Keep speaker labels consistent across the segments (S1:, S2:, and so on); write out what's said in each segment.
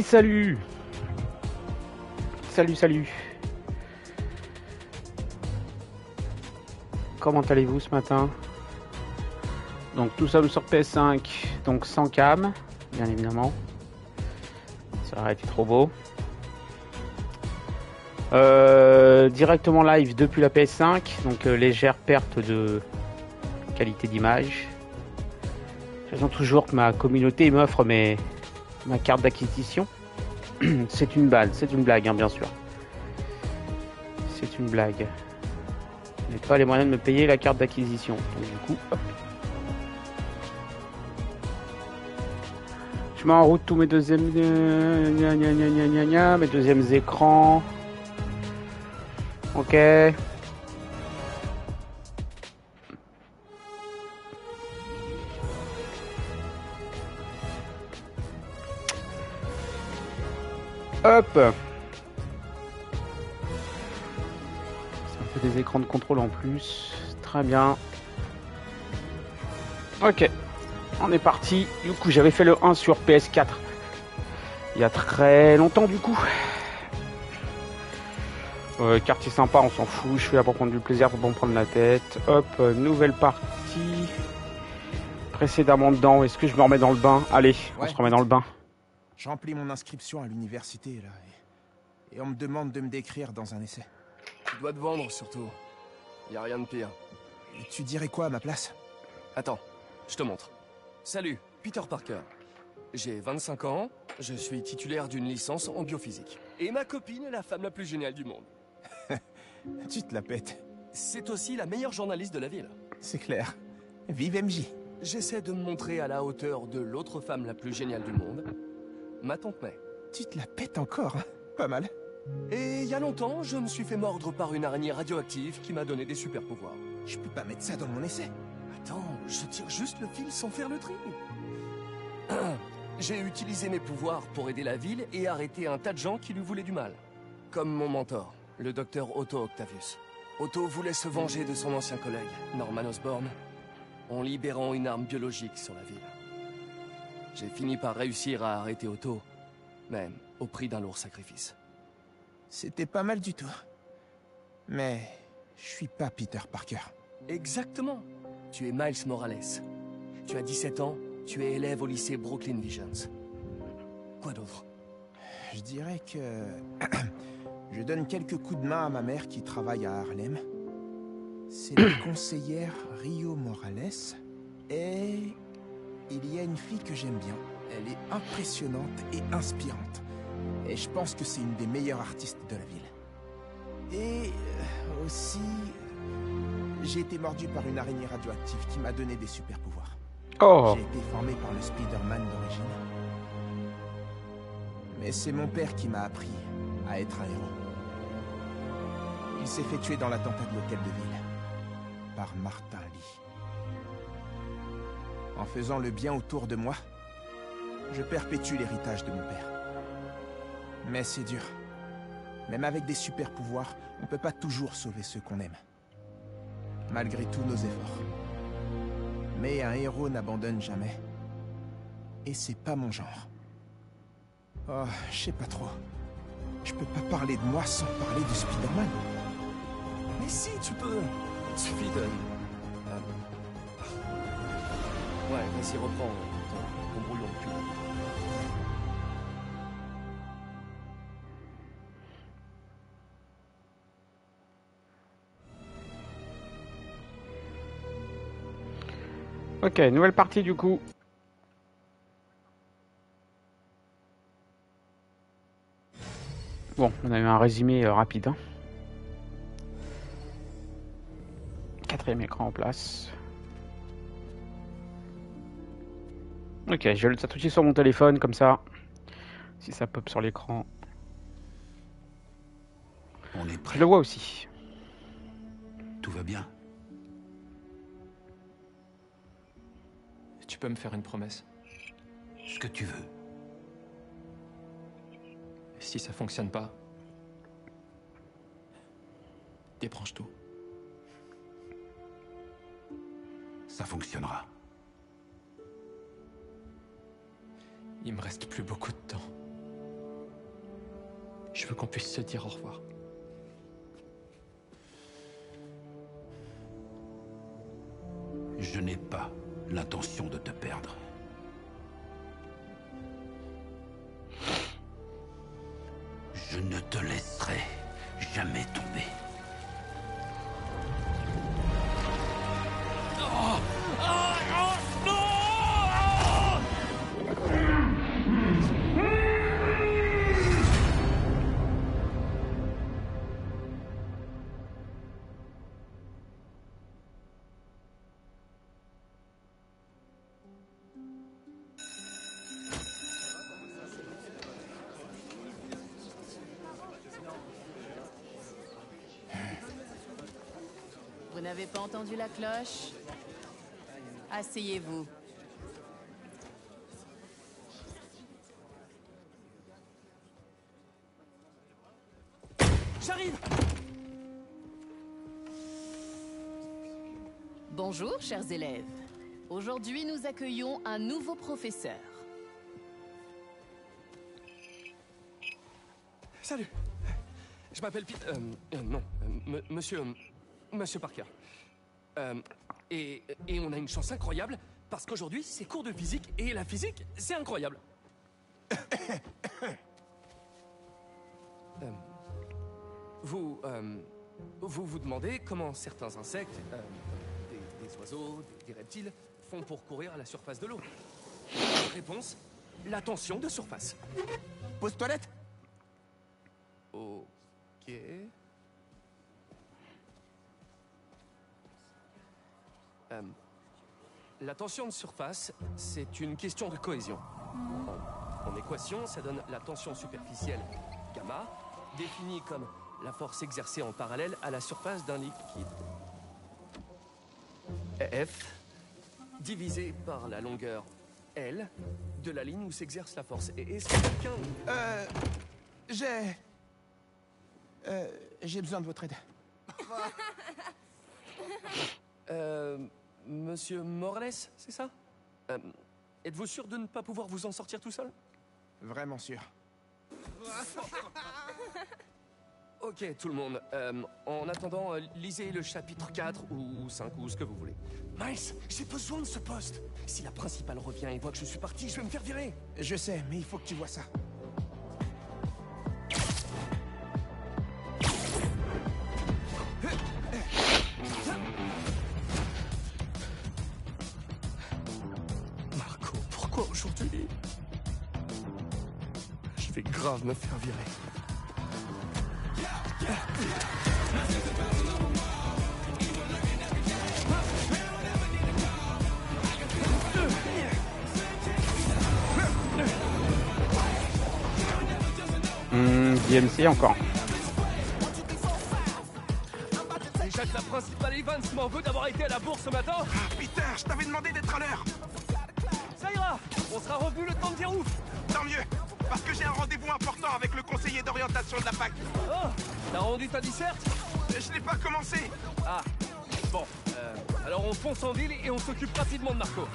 S1: Salut Salut, salut Comment allez-vous ce matin? Donc nous sommes sur PS5, donc sans cam, bien évidemment. Ça aurait été trop beau. Euh, directement live depuis la PS5, donc euh, légère perte de qualité d'image. J'attends toujours que ma communauté m'offre mes, ma carte d'acquisition. c'est une balle, c'est une blague, hein, bien sûr. C'est une blague. Je n'ai pas les moyens de me payer la carte d'acquisition. Du coup. Je mets en route tous mes deuxièmes, gna, mes deuxièmes écrans. Ok. Hop. Ça me fait des écrans de contrôle en plus. Très bien. Ok. On est parti. Du coup, j'avais fait le 1 sur PS4. Il y a très longtemps du coup. Euh, quartier sympa, on s'en fout. Je suis là pour prendre du plaisir, pour pas me prendre la tête. Hop, euh, nouvelle partie. Précédemment dedans. Est-ce que je me remets dans le bain? Allez, on se remet dans le bain.
S2: Je remplis mon inscription à l'université, là. Et, et on me demande de me décrire dans un essai.
S3: Tu dois te vendre surtout. Y a rien de pire.
S2: Et tu dirais quoi à ma place?
S3: Attends, je te montre. Salut, Peter Parker. J'ai 25 ans, je suis titulaire d'une licence en biophysique. Et ma copine est la femme la plus géniale du monde.
S2: Tu te la pètes.
S3: C'est aussi la meilleure journaliste de la ville.
S2: C'est clair. Vive MJ.
S3: J'essaie de me montrer à la hauteur de l'autre femme la plus géniale du monde, ma tante May.
S2: Tu te la pètes encore, hein Pas mal.
S3: Et il y a longtemps, je me suis fait mordre par une araignée radioactive qui m'a donné des super pouvoirs.
S2: Je peux pas mettre ça dans mon essai.
S3: Attends, je tire juste le fil sans faire le tri. J'ai utilisé mes pouvoirs pour aider la ville et arrêter un tas de gens qui lui voulaient du mal. Comme mon mentor, le docteur Otto Octavius. Otto voulait se venger de son ancien collègue, Norman Osborn, en libérant une arme biologique sur la ville. J'ai fini par réussir à arrêter Otto, même au prix d'un lourd sacrifice.
S2: C'était pas mal du tout. Mais je suis pas Peter Parker.
S3: Exactement. Tu es Miles Morales. Tu as 17 ans, tu es élève au lycée Brooklyn Visions. Quoi d'autre?
S2: Je dirais que je donne quelques coups de main à ma mère qui travaille à Harlem. C'est la conseillère Rio Morales. Et il y a une fille que j'aime bien. Elle est impressionnante et inspirante. Et je pense que c'est une des meilleures artistes de la ville. Et euh, aussi, j'ai été mordu par une araignée radioactive qui m'a donné des super pouvoirs.
S1: Oh
S2: J'ai été formé par le Spider-Man d'origine. Mais c'est mon père qui m'a appris à être un héros. Il s'est fait tuer dans l'attentat de l'hôtel de ville par Martin Lee. En faisant le bien autour de moi, je perpétue l'héritage de mon père. Mais c'est dur. Même avec des super pouvoirs, on ne peut pas toujours sauver ceux qu'on aime. Malgré tous nos efforts. Mais un héros n'abandonne jamais. Et c'est pas mon genre. Oh, je sais pas trop. Je peux pas parler de moi sans parler de Spider-Man.
S3: Mais si, tu peux. Il suffit de... Ouais.
S1: Ok, nouvelle partie du coup. Bon, on a eu un résumé euh, rapide. hein. Quatrième écran en place. Ok, je vais le toucher sur mon téléphone comme ça. Si ça pop sur l'écran,
S4: On est
S1: je
S4: prêt.
S1: le vois aussi.
S4: Tout va bien.
S5: Tu peux me faire une promesse
S4: Ce que tu veux.
S5: Si ça fonctionne pas, débranche tout.
S4: Ça fonctionnera.
S5: Il me reste plus beaucoup de temps. Je veux qu'on puisse se dire au revoir.
S4: Je n'ai pas l'intention de te perdre. Je ne te laisserai jamais tomber.
S6: Vous n'avez pas entendu la cloche? Asseyez-vous.
S3: J'arrive
S6: Bonjour, chers élèves. Aujourd'hui, nous accueillons un nouveau professeur.
S3: Salut Je m'appelle Pete... Euh, euh, non, euh, monsieur... monsieur Parker. Euh, et, et on a une chance incroyable, parce qu'aujourd'hui, c'est cours de physique, et la physique, c'est incroyable. Euh, vous... euh, vous vous demandez comment certains insectes, euh, des, des oiseaux, des, des reptiles, font pour courir à la surface de l'eau. Réponse, la tension de surface.
S2: Pause toilette
S3: Ok. Euh, la tension de surface, c'est une question de cohésion. En, en équation, ça donne la tension superficielle gamma, définie comme la force exercée en parallèle à la surface d'un liquide. F, divisé par la longueur L de la ligne où s'exerce la force. Et est-ce que quelqu'un
S2: Euh... J'ai... Euh... J'ai besoin de votre aide.
S3: Euh, Monsieur Morales, c'est ça? Euh, Êtes-vous sûr de ne pas pouvoir vous en sortir tout seul?
S2: Vraiment sûr.
S3: Ok, tout le monde. Euh, en attendant, euh, lisez le chapitre 4 ou, ou 5 ou ce que vous voulez. Miles, j'ai besoin de ce poste. Si la principale revient et voit que je suis parti, je vais me faire virer.
S2: Je sais, mais il faut que tu vois ça.
S3: Je me faire virer.
S1: Hmm, DMC encore.
S3: Déjà que la principale Evans m'en veut d'avoir été à la bourse ce matin,
S2: Peter, je t'avais demandé d'être à l'heure.
S3: ça ira On sera revenu le temps de dire ouf
S2: Tant mieux, parce que j'ai un rendez-vous important avec le conseiller d'orientation de la fac.
S3: Oh T'as rendu ta disserte
S2: Je n'ai pas commencé.
S3: Ah, bon. euh, alors on fonce en ville et on s'occupe rapidement de Marco.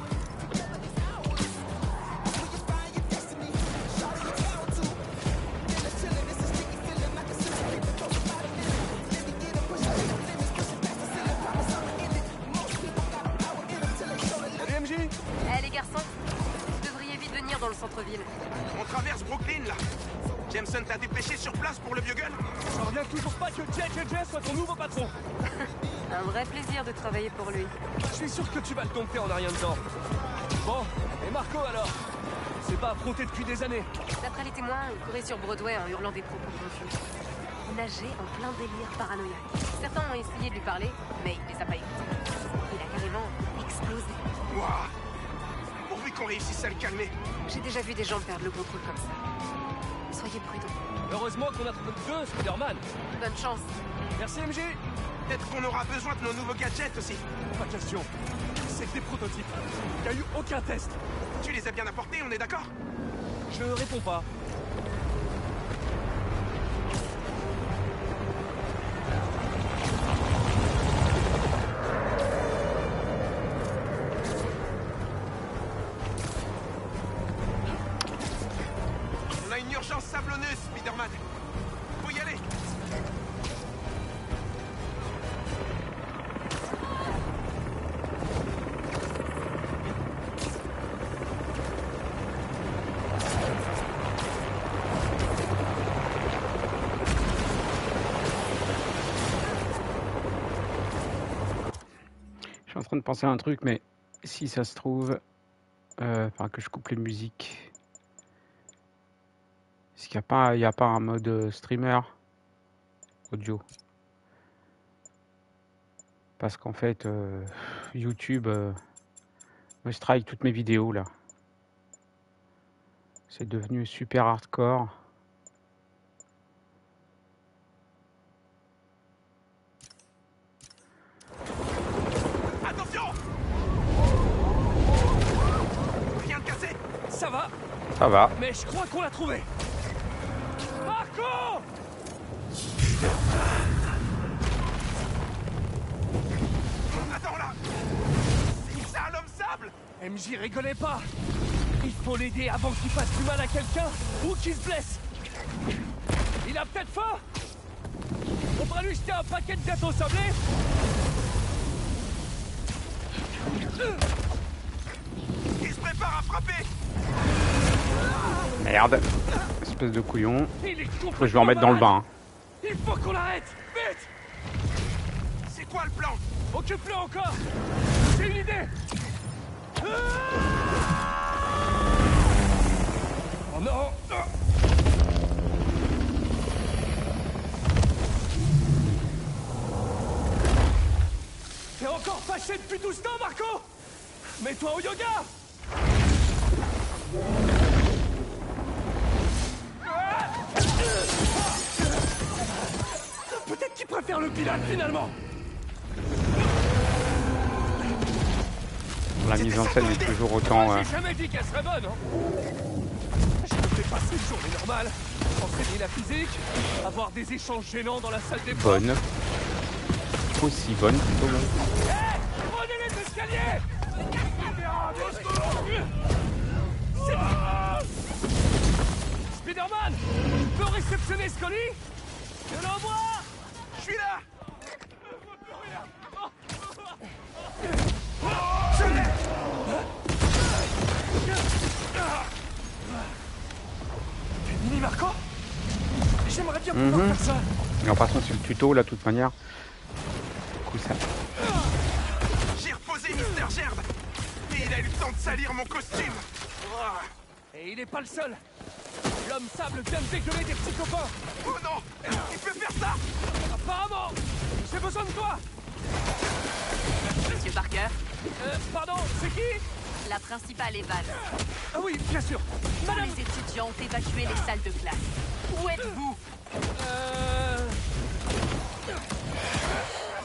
S7: Eh les garçons, vous devriez vite venir dans le centre-ville.
S2: On traverse Brooklyn, là. Jameson t'a dépêché sur place pour le vieux gun
S3: J'en reviens toujours pas que JJJ soit ton nouveau patron.
S7: Un vrai plaisir de travailler pour lui.
S3: Je suis sûr que tu vas le dompter en un rien de temps. Bon, et Marco alors? C'est pas affronté depuis des années.
S7: D'après les témoins, il courait sur Broadway en hurlant des propos confus. Il nageait en plein délire paranoïaque. Certains ont essayé de lui parler, mais il les a pas écoutés. Il a carrément explosé.
S2: Ouah Pourvu qu'on réussisse à le calmer.
S7: J'ai déjà vu des gens perdre le contrôle comme ça. Soyez prudents.
S3: Heureusement qu'on a trouvé deux Spider-Man.
S7: Bonne chance.
S3: Merci MJ
S2: Peut-être qu'on aura besoin de nos nouveaux gadgets aussi.
S3: Pas question. C'est des prototypes. Il n'y a eu aucun test.
S2: Tu les as bien apportés, on est d'accord?
S3: Je réponds pas.
S1: Train de penser à un truc, mais si ça se trouve, euh, enfin que je coupe les musiques. Est-ce qu'il n'y a pas, a pas un mode euh, streamer audio Parce qu'en fait, euh, YouTube euh, me strike toutes mes vidéos là. C'est devenu super hardcore.
S2: Attention Rien de cassé
S3: Ça va,
S1: Ça va.
S3: mais je crois qu'on l'a trouvé. Marco
S2: Attends là. C'est ça l'homme sable
S3: MJ rigolez pas. Il faut l'aider avant qu'il fasse du mal à quelqu'un ou qu'il se blesse. Il a peut-être faim. On va lui jeter un paquet de gâteaux sablés.
S2: Il se prépare à frapper
S1: Merde. Espèce de couillon. Faut que je vais en mettre dans le bain. hein.
S3: Il faut qu'on l'arrête Vite
S2: C'est quoi le plan?
S3: Occupe-le encore J'ai une idée Oh non T'es encore fâché depuis 12 ans, Marco Mets-toi au yoga Peut-être qu'il préfère le pilote finalement.
S1: La mise en scène est toujours autant. Euh,
S3: J'ai jamais dit qu'elle serait bonne, hein. Je me fais passer une journée normale, enseigner la physique, avoir des échanges gênants dans la salle des
S1: bonne. Aussi bonne, plutôt bon.
S3: Hé Prenez les escaliers. Spider-Man peux réceptionner ce colis Je l'envoie
S2: Je suis là
S3: Mini Marco J'aimerais bien pouvoir
S1: Mhm.
S3: faire ça
S1: Et en passant, c'est le tuto, là, de toute manière. Du coup, ça.
S2: J'ai reposé Mister Gerbe Et il a eu le temps de salir mon costume.
S3: Et il est pas le seul. L'homme sable vient de dégueuler des petits copains
S2: Oh non Il peut faire ça
S3: Apparemment J'ai besoin de toi.
S6: Monsieur Parker,
S3: Euh, pardon, c'est qui
S6: la principale est Val.
S3: Ah oui, bien sûr.
S6: Tous
S3: Madame
S6: les étudiants ont évacué les salles de classe. Où êtes-vous
S3: Euh...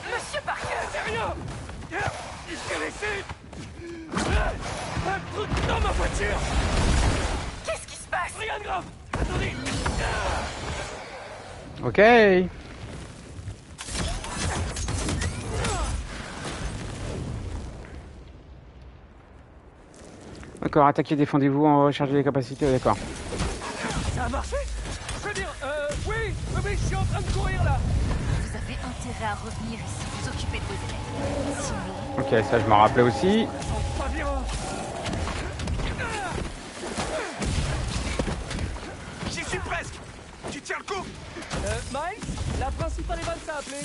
S6: Monsieur Parker
S3: C'est rien Il s'est laissé Un truc dans ma voiture
S1: Ok. D'accord, attaquez, défendez-vous, en recharger les capacités, d'accord.
S3: Ça a marché? Je veux dire, euh, oui, oui, je suis en train de courir là
S6: Vous avez intérêt à revenir ici, vous occuper de vos élèves.
S1: Ok, ça je m'en rappelais aussi.
S3: Ça sent pas bien
S2: J'y suis presque Tu tiens le coup.
S3: Euh, Miles La principale Evans t'a appelé.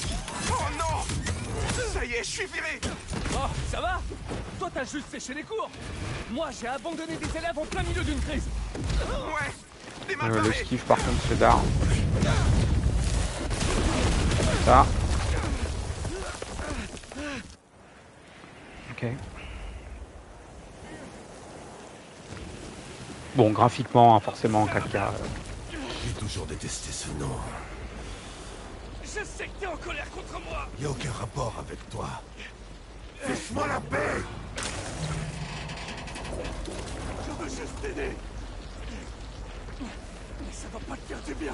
S2: Oh non. Ça y est, je suis viré.
S3: Oh, ça va? Toi, t'as juste séché les cours. Moi, j'ai abandonné des élèves en plein milieu d'une crise.
S2: Ouais. T'es mal
S1: Euh, le
S2: barré
S1: skiff par contre, c'est d'art. Ça. Ok. Bon, graphiquement, hein, forcément, en 4K.
S8: J'ai toujours détesté ce nom.
S3: Je sais que t'es en colère contre moi
S8: Y a aucun rapport avec toi. Laisse-moi la paix
S3: Je veux juste t'aider Mais ça va pas te faire du bien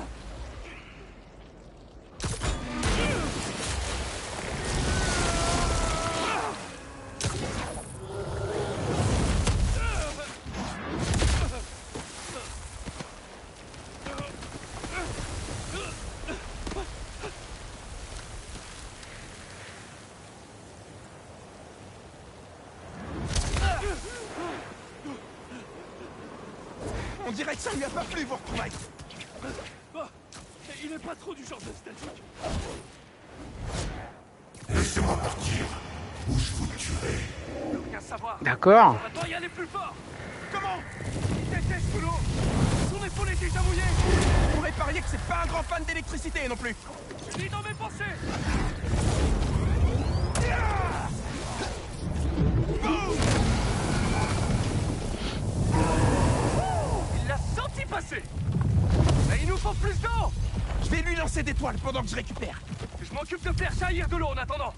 S2: dirait que ça lui a pas plu, vos retrouvailles
S3: Oh, Il est pas trop du genre nostalgique
S8: Laissez-moi partir ou je vous tuerai.
S3: Rien savoir.
S1: D'accord.
S3: Maintenant, y aller plus fort. Comment? Il déteste sous l'eau. Son épaule est déjà mouillée.
S2: On pourrait parier que c'est pas un grand fan d'électricité non plus.
S3: Je lis dans mes pensées. Il l'a senti passer. Mais il nous faut plus d'eau.
S2: Je vais lui lancer des toiles pendant que je récupère.
S3: Je m'occupe de faire jaillir de l'eau en attendant.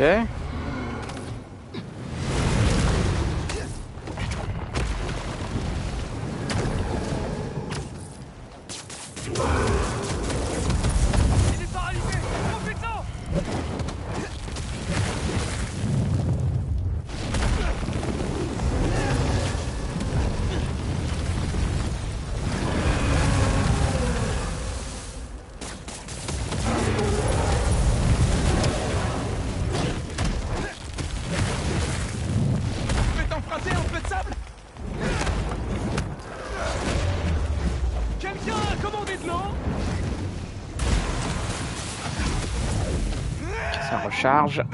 S1: Ok.
S2: Aller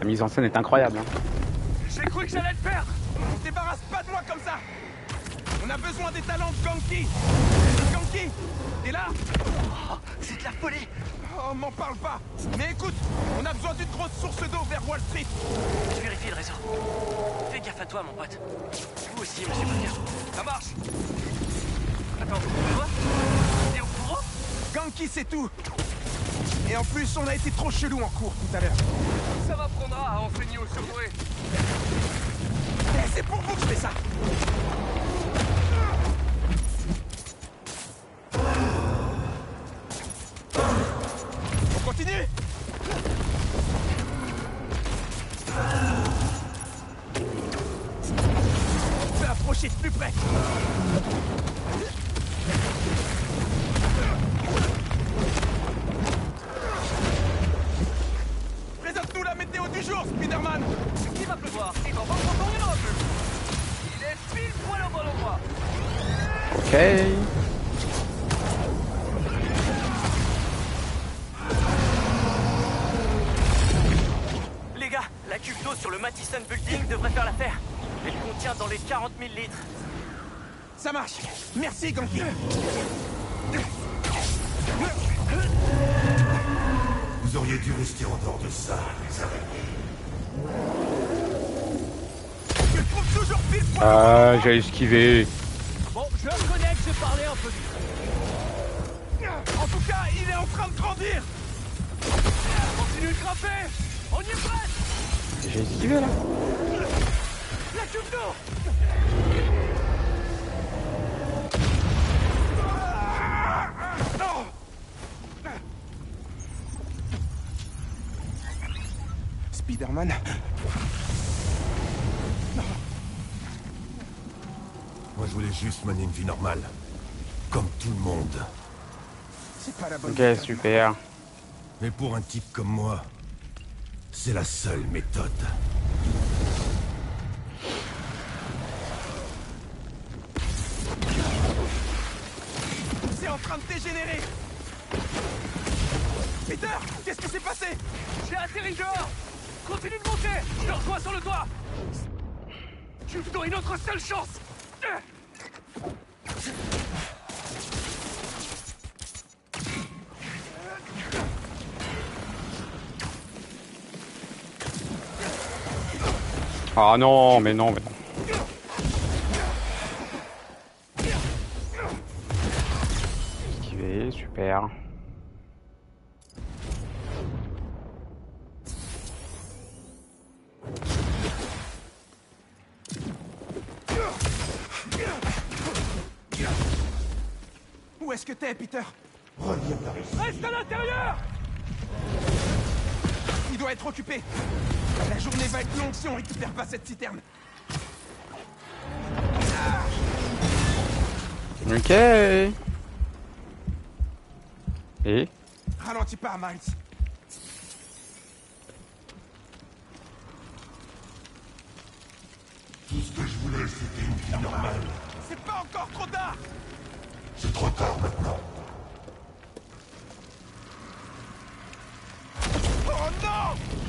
S1: La mise en scène est incroyable. hein.
S3: Vous aussi, monsieur Parker. Ça marche Attends, toi T'es au courant
S2: Ganki, c'est tout Et en plus, on a été trop chelou en cours tout à l'heure.
S3: Ça m'apprendra à enseigner aux surdoués.
S2: Eh, c'est pour vous que je fais ça On continue respect.
S8: Vous auriez dû rester en dehors de ça, les araignées.
S1: Ah, j'ai esquivé. Super.
S8: Mais pour un type comme moi, c'est la seule méthode.
S1: Ah non, mais non, mais. Ok. Et
S2: Ralentis pas, Miles.
S8: Tout ce que je voulais, c'était une vie normale.
S2: C'est pas encore trop tard
S8: C'est trop tard maintenant.
S2: Oh non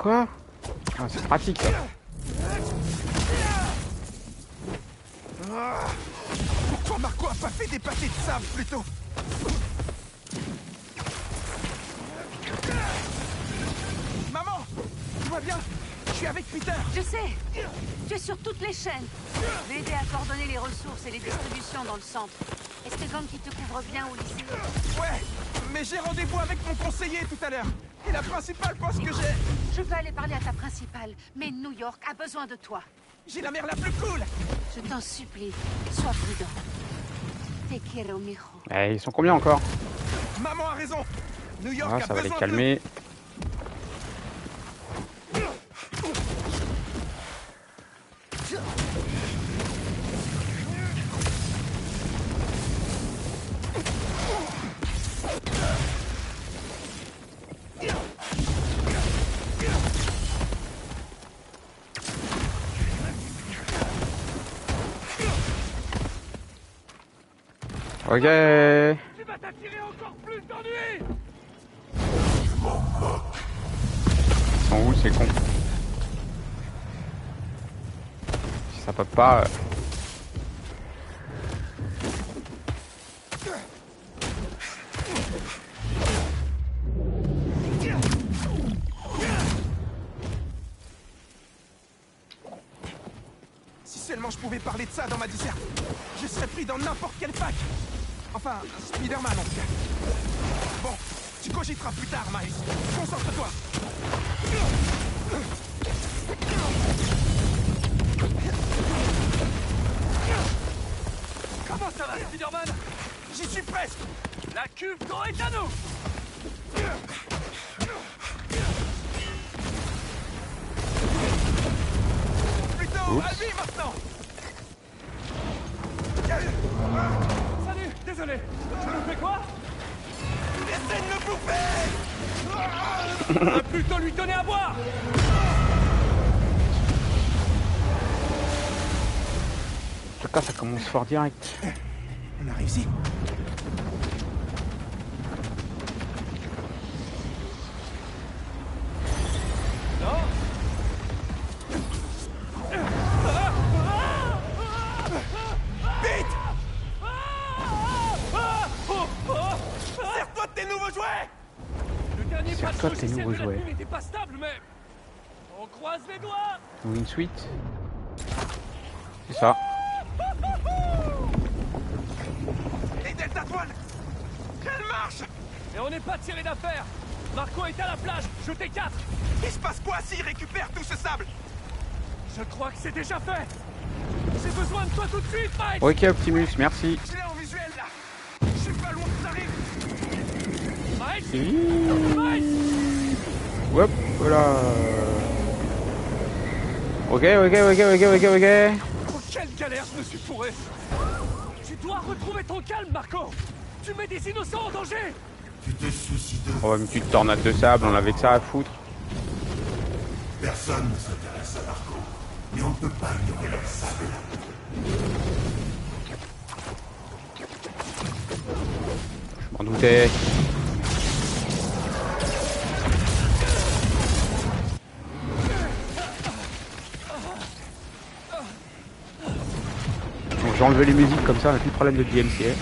S1: Quoi Ah, c'est pratique ça.
S2: Pourquoi Marco a pas fait des pâtés de sable plus tôt Maman Tu vas bien Je suis avec Peter
S6: Je sais. Tu es sur toutes les chaînes. Je vais aider à coordonner les ressources et les distributions dans le centre. Esteban qui te couvre bien au lycée.
S2: Ouais, mais j'ai rendez-vous avec mon conseiller tout à l'heure. Et la principale pense que j'ai...
S6: Je peux aller parler à ta principale, mais New York a besoin de toi.
S2: J'ai la mère la plus cool
S6: Je t'en supplie, sois prudent. Te quiero, mijo.
S1: Eh, ils sont combien encore?
S2: Maman a raison New York
S1: Ah,
S2: a
S1: ça va les calmer. Ok.
S2: Tu vas t'attirer encore plus d'ennuis
S1: Ils sont où ces cons? Si ça pop pas... euh,
S2: Enfin, Spider-Man en tout. Bon, tu cogiteras plus tard, Miles. Concentre-toi
S1: cas, ça commence fort direct.
S2: On a réussi
S3: Non
S2: Vite! Serre-toi de tes nouveaux jouets!
S3: Le dernier
S1: Serre-toi
S3: patch
S1: tes
S3: logiciel
S1: nouveaux
S3: de la
S1: jouets.
S3: pluie n'était pas stable, mais... On croise les doigts
S1: Ou une suite. C'est ça.
S2: Et Delta One Quelle marche
S3: Et on n'est pas tiré d'affaire Marco est à la plage, je t'écarte
S2: Il se passe quoi s'il récupère tout ce sable
S3: Je crois que c'est déjà fait J'ai besoin de toi tout de suite, Mike
S1: Ok Optimus, merci.
S2: Je l'ai en visuel là Je suis pas loin que t'arrives
S3: Mike Mike
S1: Hop, voilà. Ok, ok, ok, ok, ok, ok.
S3: Oh, quelle galère je me suis fourré Tu dois retrouver ton calme, Marco Tu mets des innocents en danger
S8: Tu te soucies de
S1: On va une petite tornade de sable, on avait que ça à foutre.
S8: personne ne s'intéresse à Marco. On ne peut pas ignorer leur sable.
S1: Je m'en doutais. Bon, j'ai enlevé les musiques comme ça, on n'a plus de problème de DMCA.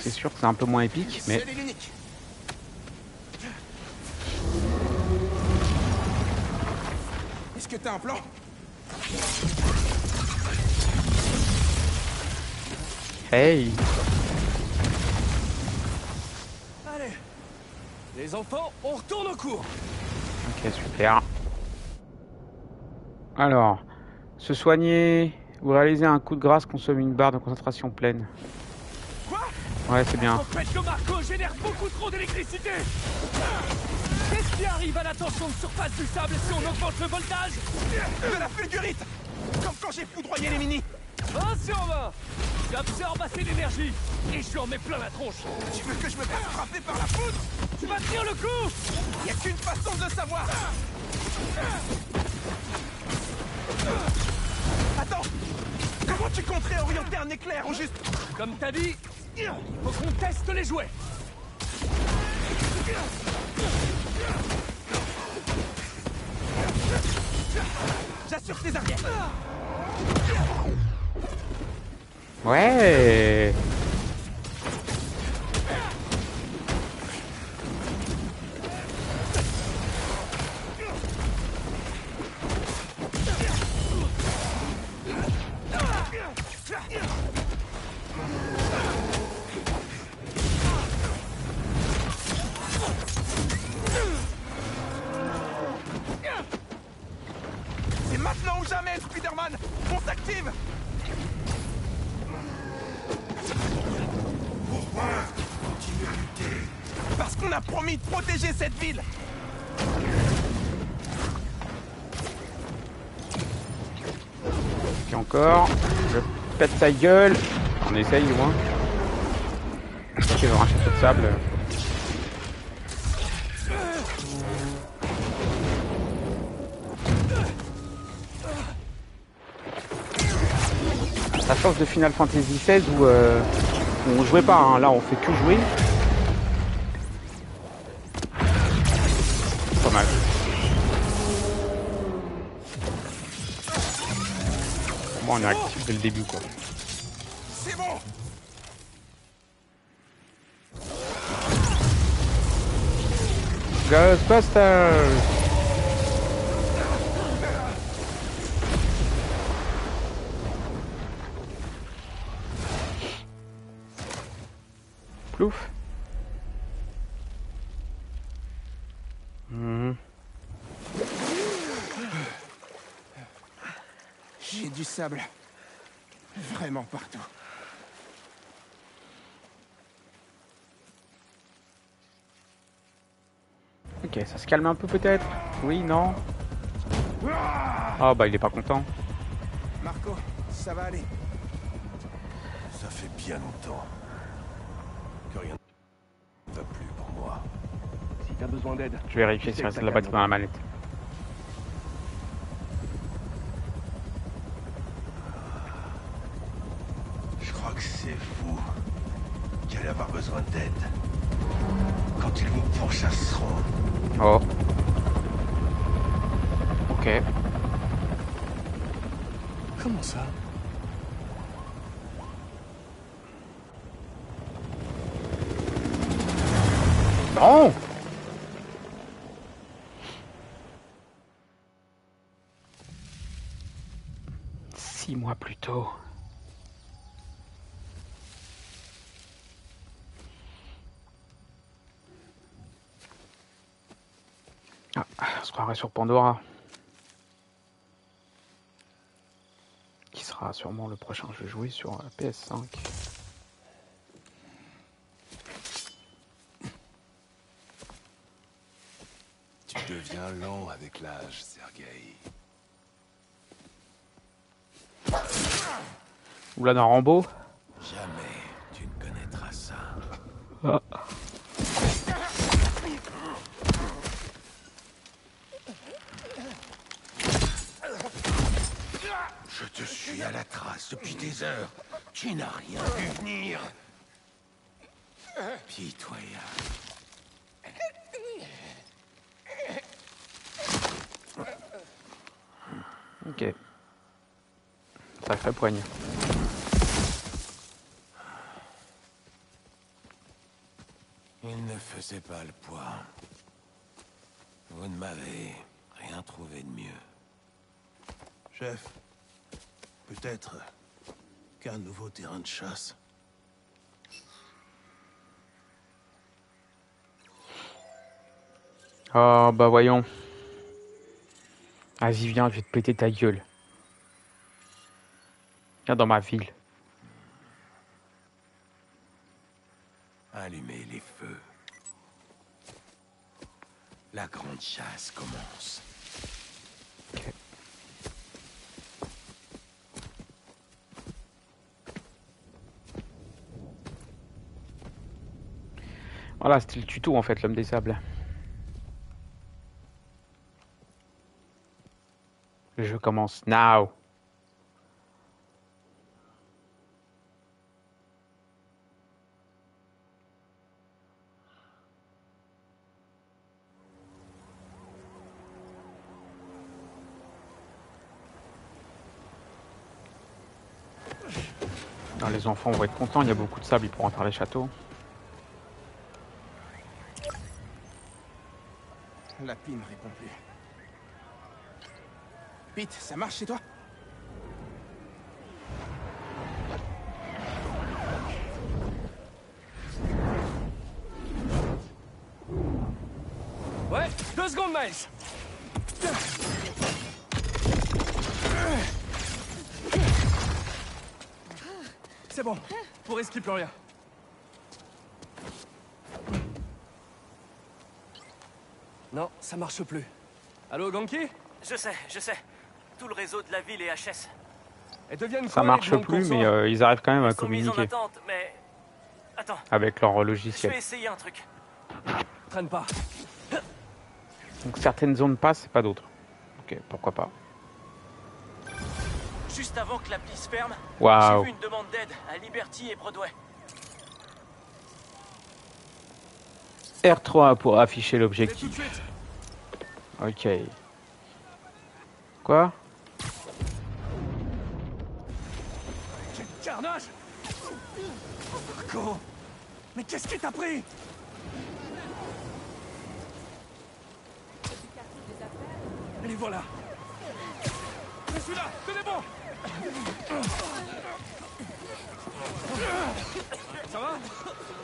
S1: C'est sûr que c'est un peu moins épique, mais Hey
S3: Allez Les enfants, on retourne au cours
S1: Ok, super. Alors, se soigner ou réaliser un coup de grâce consomme une barre de concentration pleine.
S2: Quoi?
S1: Ouais, c'est bien.
S3: N'empêche que Marco génère beaucoup trop d'électricité Qu'est-ce qui arrive à la tension de surface du sable si on augmente le voltage
S2: De la fulgurite Comme quand j'ai foudroyé les minis
S3: 1 sur 20 J'absorbe assez d'énergie et je lui en mets plein la tronche.
S2: Tu veux que je me fasse frapper par la foudre
S3: Tu vas tenir le coup
S2: Y a qu'une façon de le savoir. Attends Comment tu comptes réorienter un éclair ou juste...
S3: Comme t'as dit, faut qu'on teste les jouets
S2: J'assure tes arrières.
S1: Ouais
S2: promis de protéger cette ville
S1: Et encore. Je pète sa gueule. On essaye du moins. Va un château de sable. La chance de Final Fantasy XVI où, euh, on jouait pas, hein. là on fait que jouer. On est actif dès le début quoi.
S2: C'est bon
S1: Ghostbusters
S2: sable. Vraiment partout.
S1: Ok, ça se calme un peu peut-être? Oui, non? Ah bah il est pas content.
S2: Marco, ça va aller.
S8: Ça fait bien longtemps que rien ne va plus pour moi.
S3: Si t'as besoin d'aide,
S1: Je vais vérifier s'il reste de la batterie dans la mallette.
S8: Je crois que c'est vous qui allez avoir besoin d'aide. Quand ils vous pourchasseront.
S1: Oh. Ok.
S3: comment ça?
S1: Non Six mois plus tôt. Ah, croirait sur Pandora. Qui sera sûrement le prochain jeu joué sur euh, PS5.
S8: Tu deviens lent avec l'âge, Sergei.
S1: Oula d'un Rambo.
S8: Jamais tu ne connaîtras ça.
S1: Ah.
S8: Je te suis à la trace depuis des heures. Tu n'as rien vu venir. Pitoyable.
S1: Ok. Sacré poigne.
S8: Il ne faisait pas le poids. Vous ne m'avez rien trouvé de mieux. Chef, peut-être qu'un nouveau terrain de chasse.
S1: Oh bah voyons. Vas-y viens, je vais te péter ta gueule. Viens dans ma ville.
S9: Allumez les feux. La grande chasse commence.
S1: Voilà, c'était le tuto en fait, l'homme des sables. Le jeu commence now. Les enfants vont être contents, il y a beaucoup de sable, ils pourront faire les châteaux.
S2: L'appli ne répond plus. Pete, ça marche chez toi?
S3: Ouais, deux secondes, Miles C'est bon, pour risquer plus rien. Non, ça marche plus. Allô, Ganki
S10: Je sais, je sais. Tout le réseau de la ville est HS.
S3: Elles deviennent
S1: Ça
S3: quoi,
S1: marche plus, mais euh, ils arrivent quand même à
S10: Ils sont mis en
S1: communiquer
S10: attente, mais... Attends,
S1: avec leur
S10: je vais
S1: logiciel.
S10: essayer un truc.
S3: Traîne pas.
S1: Donc certaines zones passent, pas d'autres. Ok, pourquoi pas.
S10: Juste avant que l'appli se ferme,
S1: Waouh.
S10: j'ai vu une demande d'aide à Liberty et Broadway.
S1: R3 pour afficher l'objectif. Ok. Quoi?
S3: Carnage Marco Mais qu'est-ce qui t'a pris? Les voilà Je suis là Tenez bon Ça va?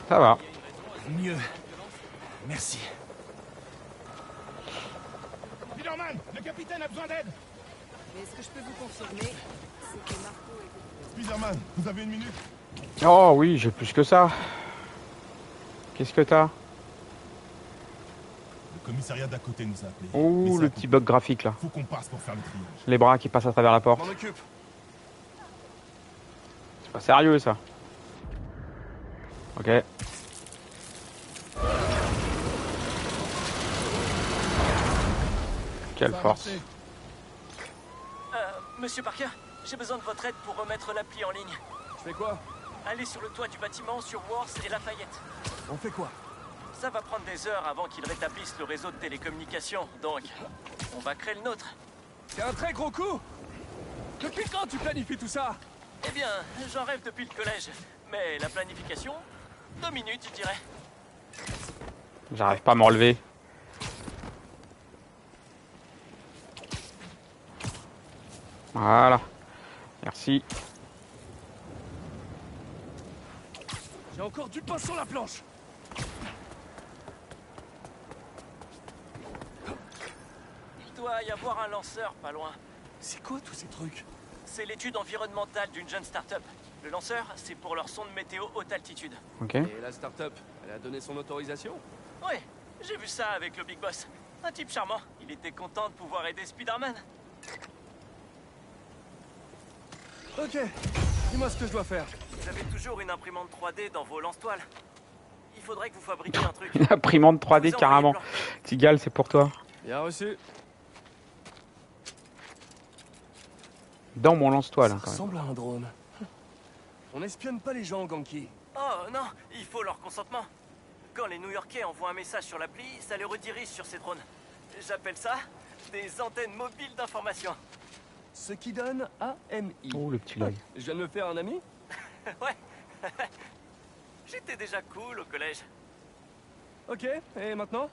S1: Ça va.
S2: Mieux. Merci.
S9: Le capitaine a besoin d'aide
S6: Mais ce que je peux vous confirmer, c'est que Marco est...
S9: Spiderman, vous avez une minute
S1: Oh oui, j'ai plus que ça. Qu'est-ce que t'as?
S9: Le commissariat d'à côté nous a appelés. Ça
S1: le petit bug graphique là.
S9: Faut qu'on passe pour faire le triage.
S1: Les bras qui passent à travers la porte. C'est pas sérieux ça. Ok. Quelle force.
S10: Euh, Monsieur Parker, j'ai besoin de votre aide pour remettre l'appli en ligne.
S3: Je fais quoi?
S10: Allez sur le toit du bâtiment sur Worth et Lafayette.
S3: On fait quoi?
S10: Ça va prendre des heures avant qu'ils rétablissent le réseau de télécommunications, donc on va créer le nôtre.
S3: C'est un très gros coup Depuis quand tu planifies tout ça?
S10: Eh bien, j'en rêve depuis le collège, mais la planification, deux minutes, je dirais.
S1: J'arrive pas à me relever. Voilà. Merci.
S3: J'ai encore du pain sur la planche
S10: Il doit y avoir un lanceur pas loin.
S3: C'est quoi tous ces trucs?
S10: C'est l'étude environnementale d'une jeune start-up. Le lanceur, c'est pour leur son de météo haute altitude.
S1: Ok.
S3: Et la start-up, elle a donné son autorisation?
S10: Ouais, j'ai vu ça avec le Big Boss. Un type charmant. Il était content de pouvoir aider Spider-Man.
S3: Ok, dis-moi ce que je dois faire.
S10: Vous avez toujours une imprimante 3D dans vos lance-toiles. Il faudrait que vous fabriquiez un truc.
S1: Une imprimante 3D
S10: Je vous envoie
S1: carrément. Tigal, c'est pour toi.
S3: Bien reçu.
S1: Dans mon lance-toile,
S3: Ça
S1: hein, quand même.
S3: ressemble à un drone. On espionne pas les gens, Ganki.
S10: Oh non, il faut leur consentement. Quand les New-Yorkais envoient un message sur l'appli, ça les redirige sur ces drones. J'appelle ça des antennes mobiles d'information.
S3: Ce qui donne AMI.
S1: Oh, le petit lag.
S3: Je viens de me faire un ami
S10: ouais. J'étais déjà cool au collège.
S3: Ok, et maintenant?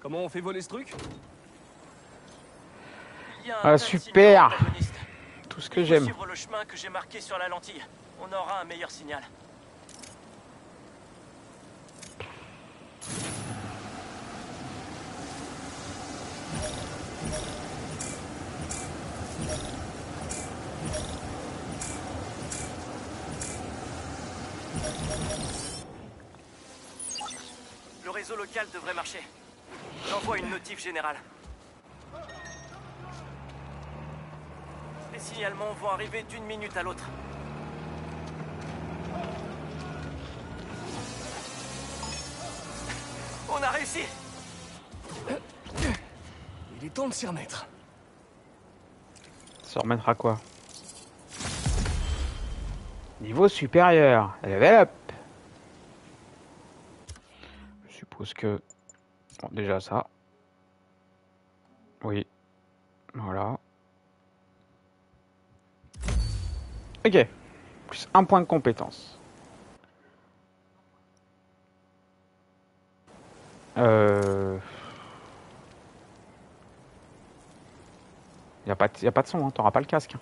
S3: Comment on fait voler ce truc?
S10: Il y a un
S1: Ah, super. Tout ce que j'aime.
S10: suivre le chemin que j'ai marqué sur la lentille. On aura un meilleur signal.
S3: Réseau local devrait marcher. J'envoie une notif générale. Les signalements vont arriver d'une minute à l'autre. On a réussi
S11: Il est temps de s'y remettre.
S1: Se remettre à quoi? Niveau supérieur. Level up. Je suppose que... Bon, déjà ça. Oui. Voilà. Ok. Plus un point de compétence. Euh... Y a pas y a pas de son, hein. t'auras pas le casque. hein.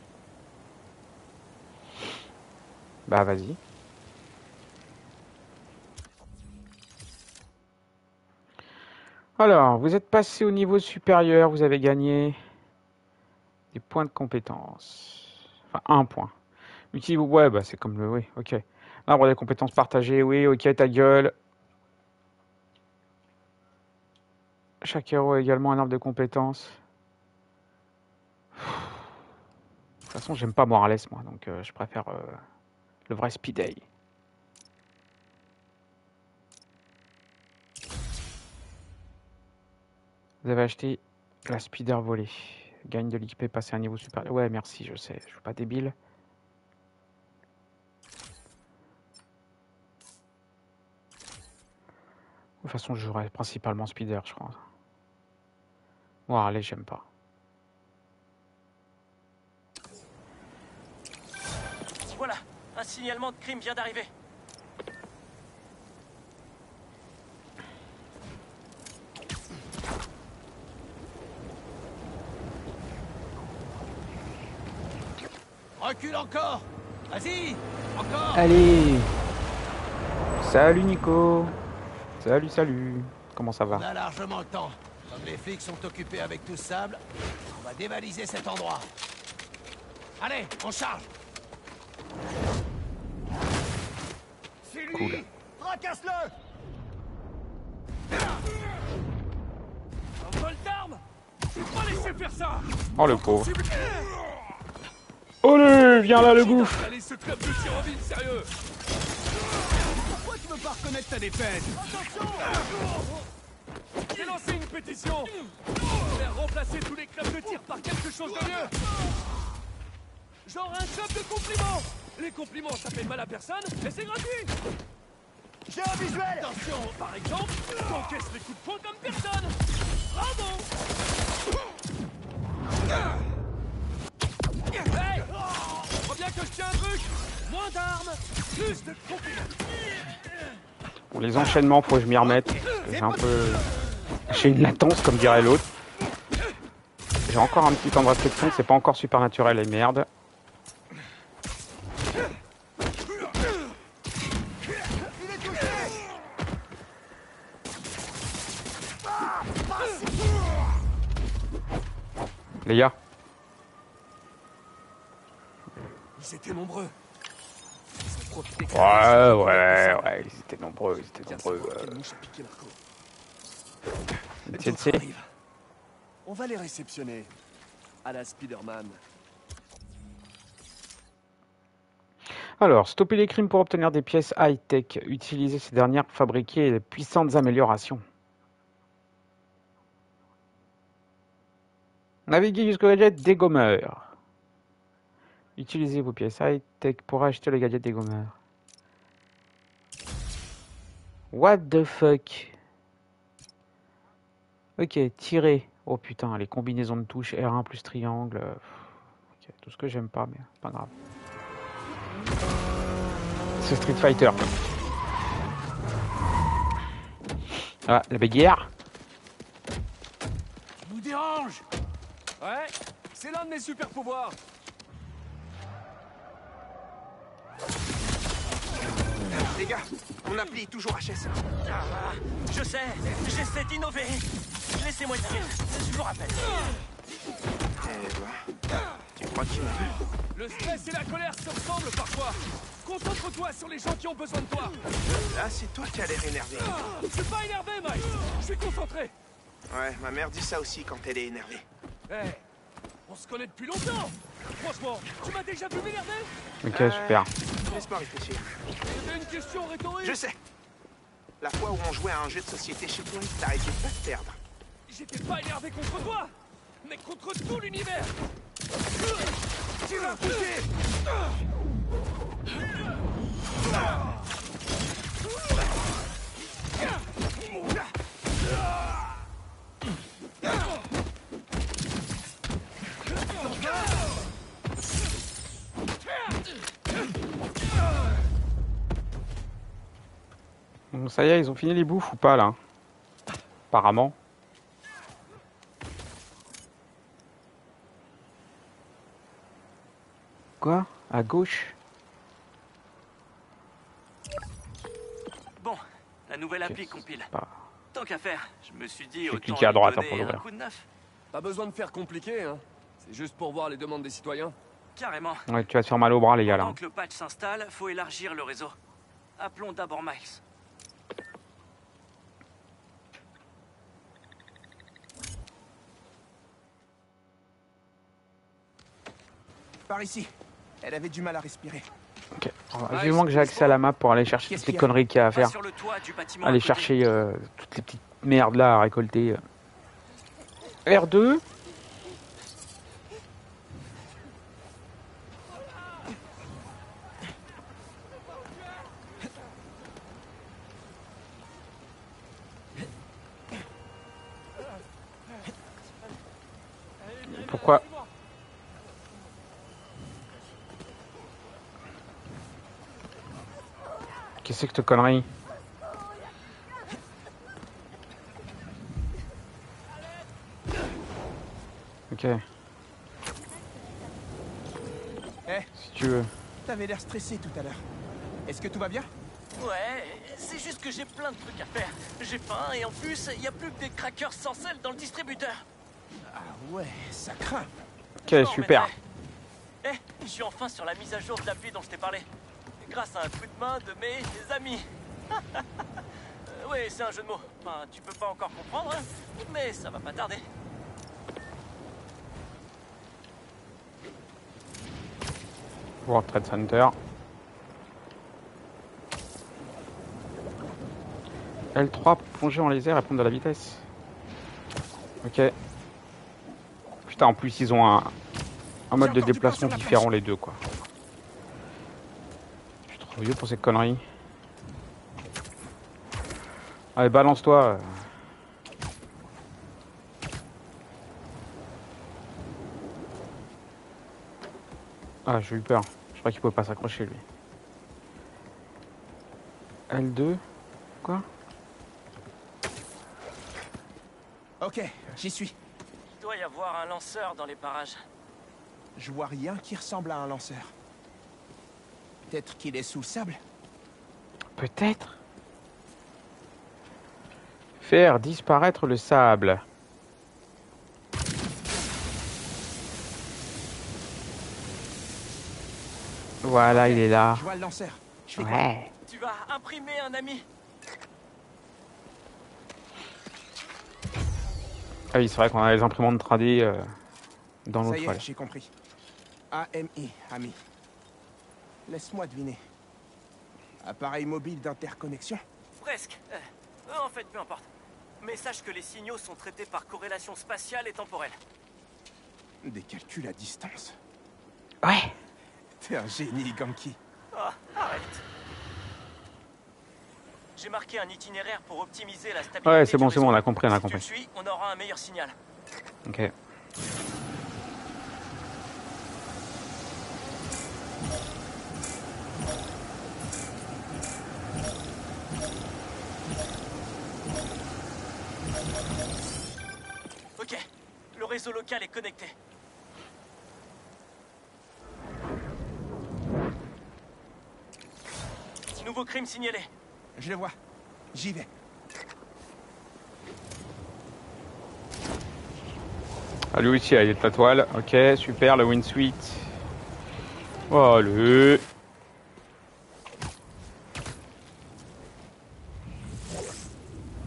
S1: Bah vas-y. Alors, vous êtes passé au niveau supérieur, vous avez gagné des points de compétence. Enfin, un point. Utilise, ouais, bah c'est comme le, oui, ok. L'arbre des compétences partagées, oui, ok, ta gueule. Chaque héros a également un arbre de compétences. De toute façon, j'aime pas Morales, moi, donc euh, je préfère euh, le vrai Speed Day. Vous avez acheté la speeder volée. Gagne de l'XP, passer un niveau supérieur. Ouais, merci, je sais, je suis pas débile. De toute façon, je jouerai principalement speeder, je crois. Bon, allez, j'aime pas.
S3: Voilà, un signalement de crime vient d'arriver.
S12: Recule encore. Vas-y Encore.
S1: Allez. Salut Nico. Salut, salut. Comment ça
S12: On
S1: va
S12: a largement le temps. Comme les flics sont occupés avec tout ce sable, on va dévaliser cet endroit. Allez, on charge. C'est lui.
S1: Cool.
S12: Fracasse-le.
S3: Un vol d'armes Pas laisser faire ça.
S1: Oh le pauvre Allez, viens là le gouffre.
S3: Allez, ce club de tir en ville, sérieux.
S12: Pourquoi tu veux pas reconnaître ta défaite?
S3: J'ai lancé une pétition. Faire remplacer tous les clubs de tir par quelque chose de mieux. Genre un club de compliments. Les compliments, ça fait mal à personne, et c'est gratuit.
S12: J'ai un visuel.
S3: Attention, par exemple, t'encaisses les coups de poing comme personne. Bravo. bien je truc Moins d'armes, plus de
S1: les enchaînements, faut que je m'y remette. J'ai un peu... J'ai une latence, comme dirait l'autre. J'ai encore un petit temps de réflexion, c'est pas encore super naturel et merde. Les gars,
S11: Ils étaient nombreux. Ils
S1: ouais, ouais, ouais, ils étaient nombreux, ils étaient
S11: Tiens,
S1: nombreux. euh,
S11: arrivent. On va les réceptionner. À la Spider-Man.
S1: Alors, stopper les crimes pour obtenir des pièces high-tech. Utiliser ces dernières pour fabriquer de puissantes améliorations. Naviguer jusqu'au gadget dégommeur. Utilisez vos pièces high-tech pour acheter le gadget dégommeur. What the fuck? Ok, tirer. Oh putain, les combinaisons de touches R1 plus triangle. euh, ok, tout ce que j'aime pas, mais pas grave. C'est Street Fighter. Ah, la bagarre.
S11: Nous dérange Ouais, c'est l'un de mes super pouvoirs.
S2: Les gars, on appli toujours HS.
S3: Ah, Je sais, j'essaie d'innover Laissez-moi dire, je vous rappelle.
S2: Eh ben, tu tranquille.
S13: Le stress et la colère se ressemblent parfois. Concentre-toi sur les gens qui ont besoin de toi.
S2: Là, c'est toi qui as l'air énervé.
S13: Ah, Je suis pas énervé, Mike. Je suis concentré.
S2: Ouais, ma mère dit ça aussi quand elle est énervée.
S13: Eh, on se connaît depuis longtemps. Franchement, tu m'as déjà vu m'énerver
S1: Ok,
S2: Euh,
S1: super.
S2: Laisse-moi réfléchir.
S13: Une question rhétorique.
S2: Je sais. La fois où on jouait à un jeu de société chez toi, t'arrêtais pas de perdre.
S13: J'étais pas énervé contre toi, mais contre tout l'univers. Tu vas pousser
S1: Bon, ça y est, ils ont fini les bouffes ou pas là Apparemment. Quoi? À gauche?
S10: Bon, la nouvelle appli compile.
S1: pas-
S10: Tant qu'à faire, je me suis dit
S1: J'ai
S10: autant
S1: cliqué à droite, hein, pour
S10: un
S1: l'ouvrir.
S10: coup de neuf.
S3: Pas besoin de faire compliqué, hein. C'est juste pour voir les demandes des citoyens.
S10: Carrément.
S1: Ouais, tu vas te faire mal au bras, les gars là.
S10: Que le patch s'installe, faut élargir le réseau. Appelons d'abord Miles.
S2: Par ici. Elle avait du mal à respirer.
S1: Ok. Vivement que j'ai accès à la map pour aller chercher toutes les conneries qu'il y a à faire. Aller chercher euh, toutes les petites merdes là à récolter. euh. R2 cette connerie Ok,
S2: Eh,
S1: si tu veux.
S2: t'avais l'air stressé tout à l'heure. Est-ce que tout va bien?
S10: Ouais, c'est juste que j'ai plein de trucs à faire. J'ai faim et en plus, il y a plus que des crackers sans sel dans le distributeur.
S2: Ah ouais, ça craint.
S1: Ok, super.
S10: remettrai. Eh, je suis enfin sur la mise à jour de l'appli dont je t'ai parlé. Grâce à un coup de main de mes amis. Euh, oui, c'est un jeu de mots. Enfin, tu peux pas encore comprendre, hein, mais ça va pas tarder.
S1: World Trade Center. L3 pour plonger en laser et prendre de la vitesse. Ok. Putain, en plus, ils ont un, un mode de déplacement différent, les deux, quoi. Trop vieux pour ces conneries. Allez, balance-toi. Ah, j'ai eu peur. Je crois qu'il pouvait pas s'accrocher, lui. L2 Quoi?
S2: Ok, j'y suis.
S10: Il doit y avoir un lanceur dans les parages.
S2: Je vois rien qui ressemble à un lanceur. Peut-être qu'il est sous le sable
S1: Peut-être. Faire disparaître le sable. Voilà, il est là.
S2: Je vois le lanceur. Je fais quoi
S1: Ouais.
S10: Tu vas imprimer un ami.
S1: Ah oui, c'est vrai qu'on a les imprimantes 3D euh, dans
S2: Ça
S1: l'autre
S2: y est,
S1: toile.
S2: j'ai compris. AMI, ami. Laisse-moi deviner. Appareil mobile d'interconnexion
S10: Presque. Euh, en fait, peu importe. Mais sache que les signaux sont traités par corrélation spatiale et temporelle.
S2: Des calculs à distance.
S1: Ouais.
S2: T'es un génie, Ganki.
S10: Ah, arrête. J'ai marqué un itinéraire pour optimiser la stabilité.
S1: Ouais, c'est bon, c'est bon, on a compris, on a
S10: si
S1: compris.
S10: tu le suis, on aura un meilleur signal.
S1: Ok.
S10: Ok, le réseau local est connecté. Nouveau crime signalé.
S2: Je le vois. J'y vais.
S1: Ah, lui aussi, il est de la toile. Ok, super, le win suite. Allez.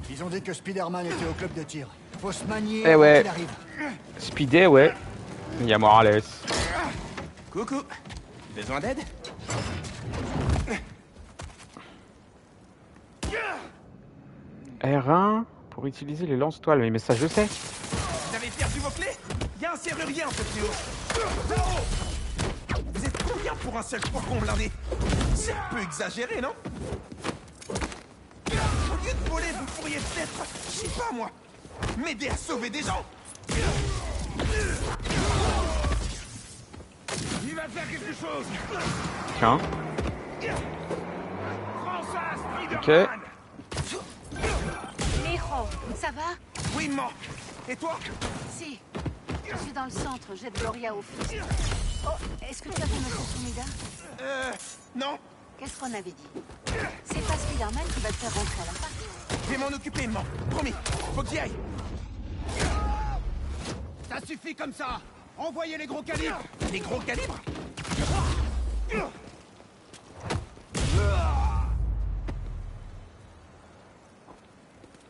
S12: Ils ont dit que Spider-Man était au club de tir. Faut se manier
S1: Eh ouais. Speedé, ouais. Il y a Morales.
S2: Coucou. Besoin d'aide?
S1: R1 pour utiliser les lance-toiles. Mais ça, je sais.
S2: Vous avez perdu vos clés? Il y a un serrurier en cette tuyau. Là-haut Vous êtes combien pour un seul fourgon blindé? C'est un peu exagéré, non? Au lieu de voler, vous pourriez peut-être, je sais pas moi, m'aider à sauver des gens Il va faire quelque chose
S1: Tiens.
S2: Prends ça,
S1: Ok.
S2: Spider-Man
S6: Mijo, ça va?
S2: Oui, maman Et toi?
S6: Si. Je suis dans le centre, j'aide Gloria au fils. Oh, est-ce que tu as vu Monsieur Sumida?
S2: Euh... Non
S6: Qu'est-ce qu'on avait dit? C'est pas Spider-Man qui va te faire rentrer à la fac.
S2: Je vais m'en occuper, maman. Promis. Faut que j'y aille.
S12: Ça suffit comme ça Envoyez les gros calibres
S2: Les gros calibres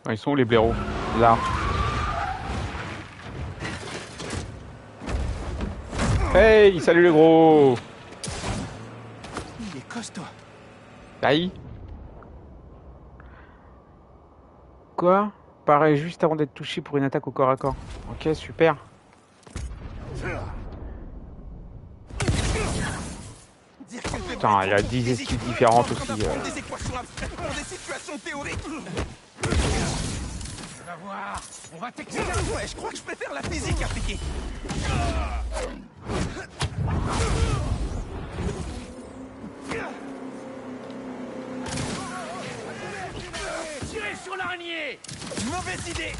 S1: Ah, Ils sont où les blaireaux Là. Hey, salut les gros
S2: Il est costaud.
S1: Aïe. Quoi Pareil juste avant d'être touché pour une attaque au corps à corps. Ok, super. Putain, y a 10 esquives différentes aussi. euh.
S12: On va voir
S2: Ouais, je crois que je préfère la physique appliquée.
S3: Sur l'araignée
S2: Mauvaise idée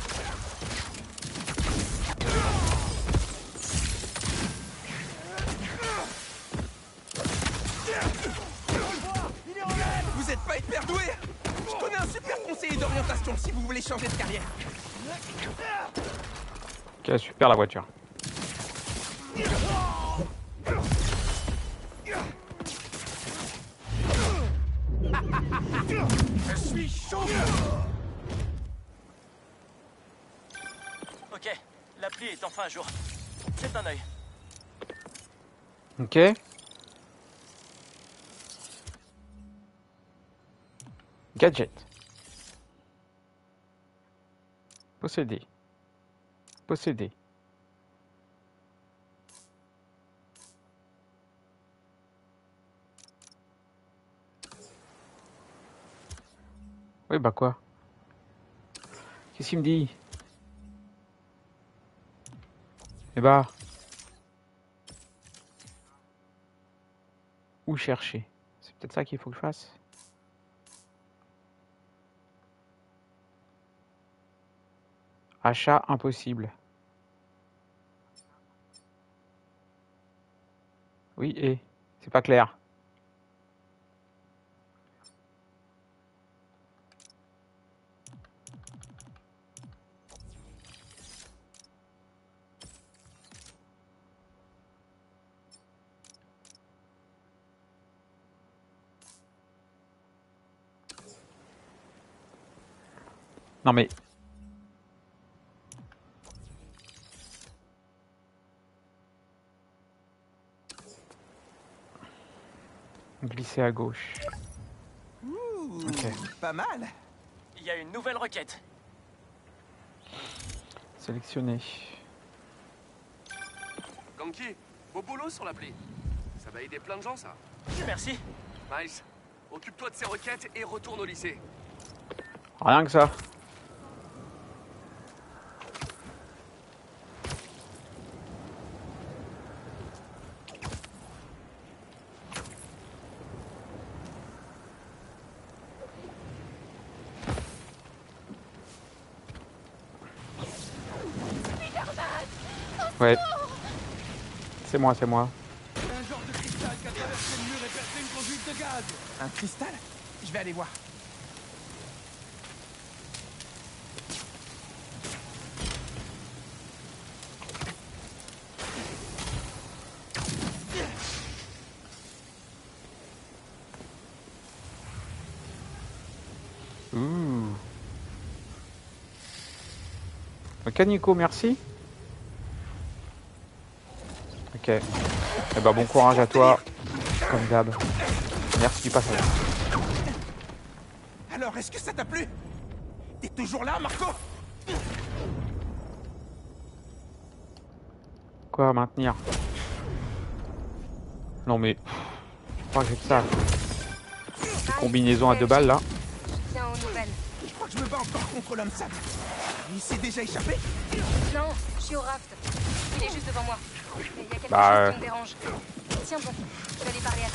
S2: Vous êtes pas hyper doué Je connais un super conseiller d'orientation si vous voulez changer de carrière.
S1: Ok, super la voiture.
S2: Je suis chaud
S10: Ok, à jour. C'est un œil.
S1: Ok. Gadget. Posséder. Posséder. Oui, bah quoi? Qu'est-ce qu'il me dit? Eh bah... Où chercher? C'est peut-être ça qu'il faut que je fasse Achat impossible. Oui, et c'est pas clair. Non mais... Glisser à gauche.
S2: Ouh,
S1: Ok.
S2: Pas mal
S10: Il y a une nouvelle requête.
S1: Sélectionner.
S3: Ganki, beau boulot sur l'appli. Ça va aider plein de gens, ça.
S10: Merci.
S3: Miles, occupe-toi de ces requêtes et retourne au lycée.
S1: Rien que ça. Ouais. C'est moi, c'est moi.
S3: Un genre de cristal? Qui a traversé le mur et percé une conduite de gaz.
S2: Un cristal Je vais aller voir.
S1: Ouh. Mécanico, merci. Ok. Eh bah bon courage à toi, comme d'hab. Merci du passage.
S2: Alors, est-ce que ça t'a plu? T'es toujours là, Marco?
S1: Quoi maintenir? Non mais... Je crois que j'ai que ça. Combinaison à deux balles là.
S7: Tiens aux nouvelles.
S2: Je crois que je me bats encore contre l'homme sable. Il s'est déjà échappé?
S7: Non, je suis au raft. Il est juste devant moi. Mais il y a quelque
S1: Bah,
S7: chose
S1: euh.
S7: qui me dérange. Tiens bon, je vais aller parler à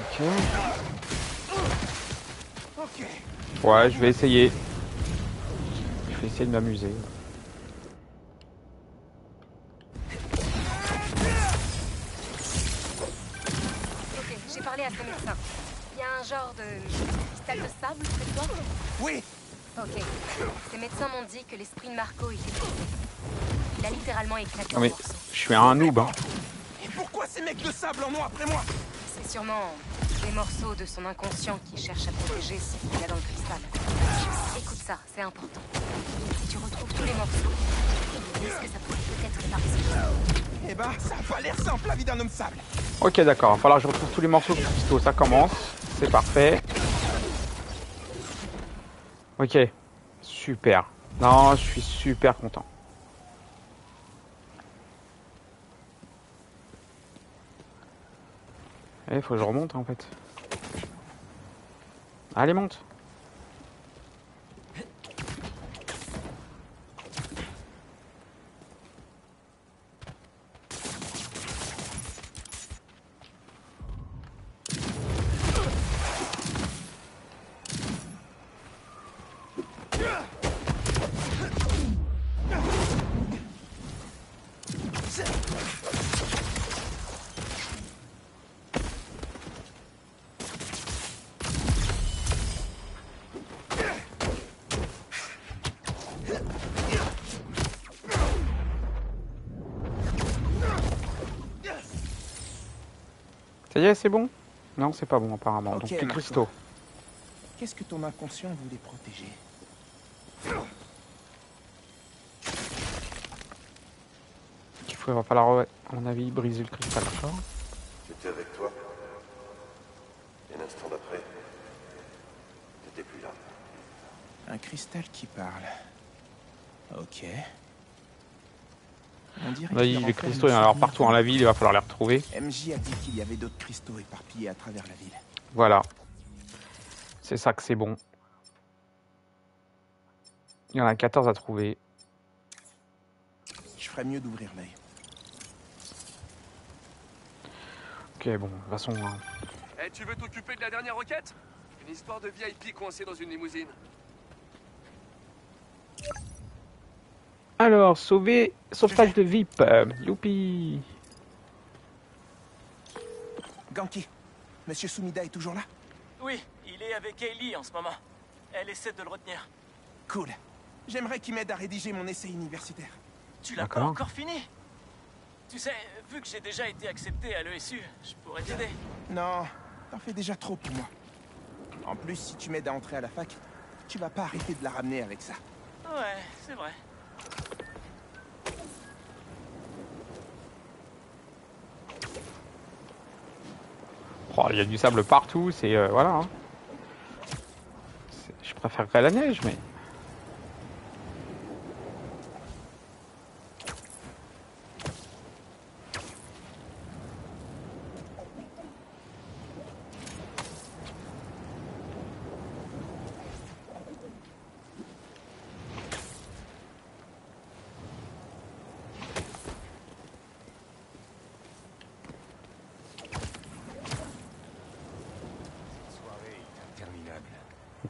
S1: Ok.
S2: Ok.
S1: Ouais, je vais essayer. Je vais essayer de m'amuser. Non
S7: en
S1: mais je suis un noob. Hein.
S2: Et pourquoi ces mecs de sable en ont après moi?
S7: C'est sûrement des morceaux de son inconscient qui cherche à protéger ce qu'il y a dans le cristal. Écoute ça, c'est important. Si tu retrouves tous les morceaux, dis ce que ça pourrait peut-être réparer ce cristal.
S2: Eh ben, ça a pas l'air simple, la vie d'un homme sable.
S1: Ok d'accord, il va falloir que je retrouve tous les morceaux de cristaux. Ça commence. C'est parfait. Ok. Super. Non, je suis super content. Il faut que je remonte en fait. Allez, monte. Ça y est, c'est bon? Non, c'est pas bon apparemment.
S2: Ok,
S1: Donc
S2: Marco.
S1: cristaux.
S2: Qu'est-ce que ton inconscient voulait protéger?
S1: Il faut, va falloir, à mon avis, briser le cristal.
S8: J'étais avec toi. Et l'instant d'après, t'étais plus là.
S2: Un cristal qui parle. Ok. On renferme
S1: les cristaux, il y en a alors partout dans la ville, il va falloir les retrouver.
S2: MJ a dit qu'il y avait d'autres cristaux éparpillés à travers la ville.
S1: Voilà. C'est ça que c'est bon. Il y en a 14 à trouver.
S2: Je ferais mieux d'ouvrir l'œil.
S1: Ok, bon, de toute façon, hein,
S13: Eh, tu veux t'occuper de la dernière requête? Une histoire de VIP coincée dans une limousine.
S1: Alors, sauver, sauvetage de VIP. youpi.
S2: Ganki, Monsieur Sumida est toujours là?
S10: Oui, il est avec Hailey en ce moment. Elle essaie de le retenir.
S2: Cool. J'aimerais qu'il m'aide à rédiger mon essai universitaire.
S10: Tu l'as pas encore fini? Tu sais, vu que j'ai déjà été accepté à l'ESU, je pourrais t'aider.
S2: Non, t'en fais déjà trop pour moi. En plus, si tu m'aides à entrer à la fac, tu vas pas arrêter de la ramener avec ça.
S10: Ouais, c'est vrai.
S1: Oh, il y a du sable partout, c'est... euh, voilà. hein. Je préférerais la neige, mais...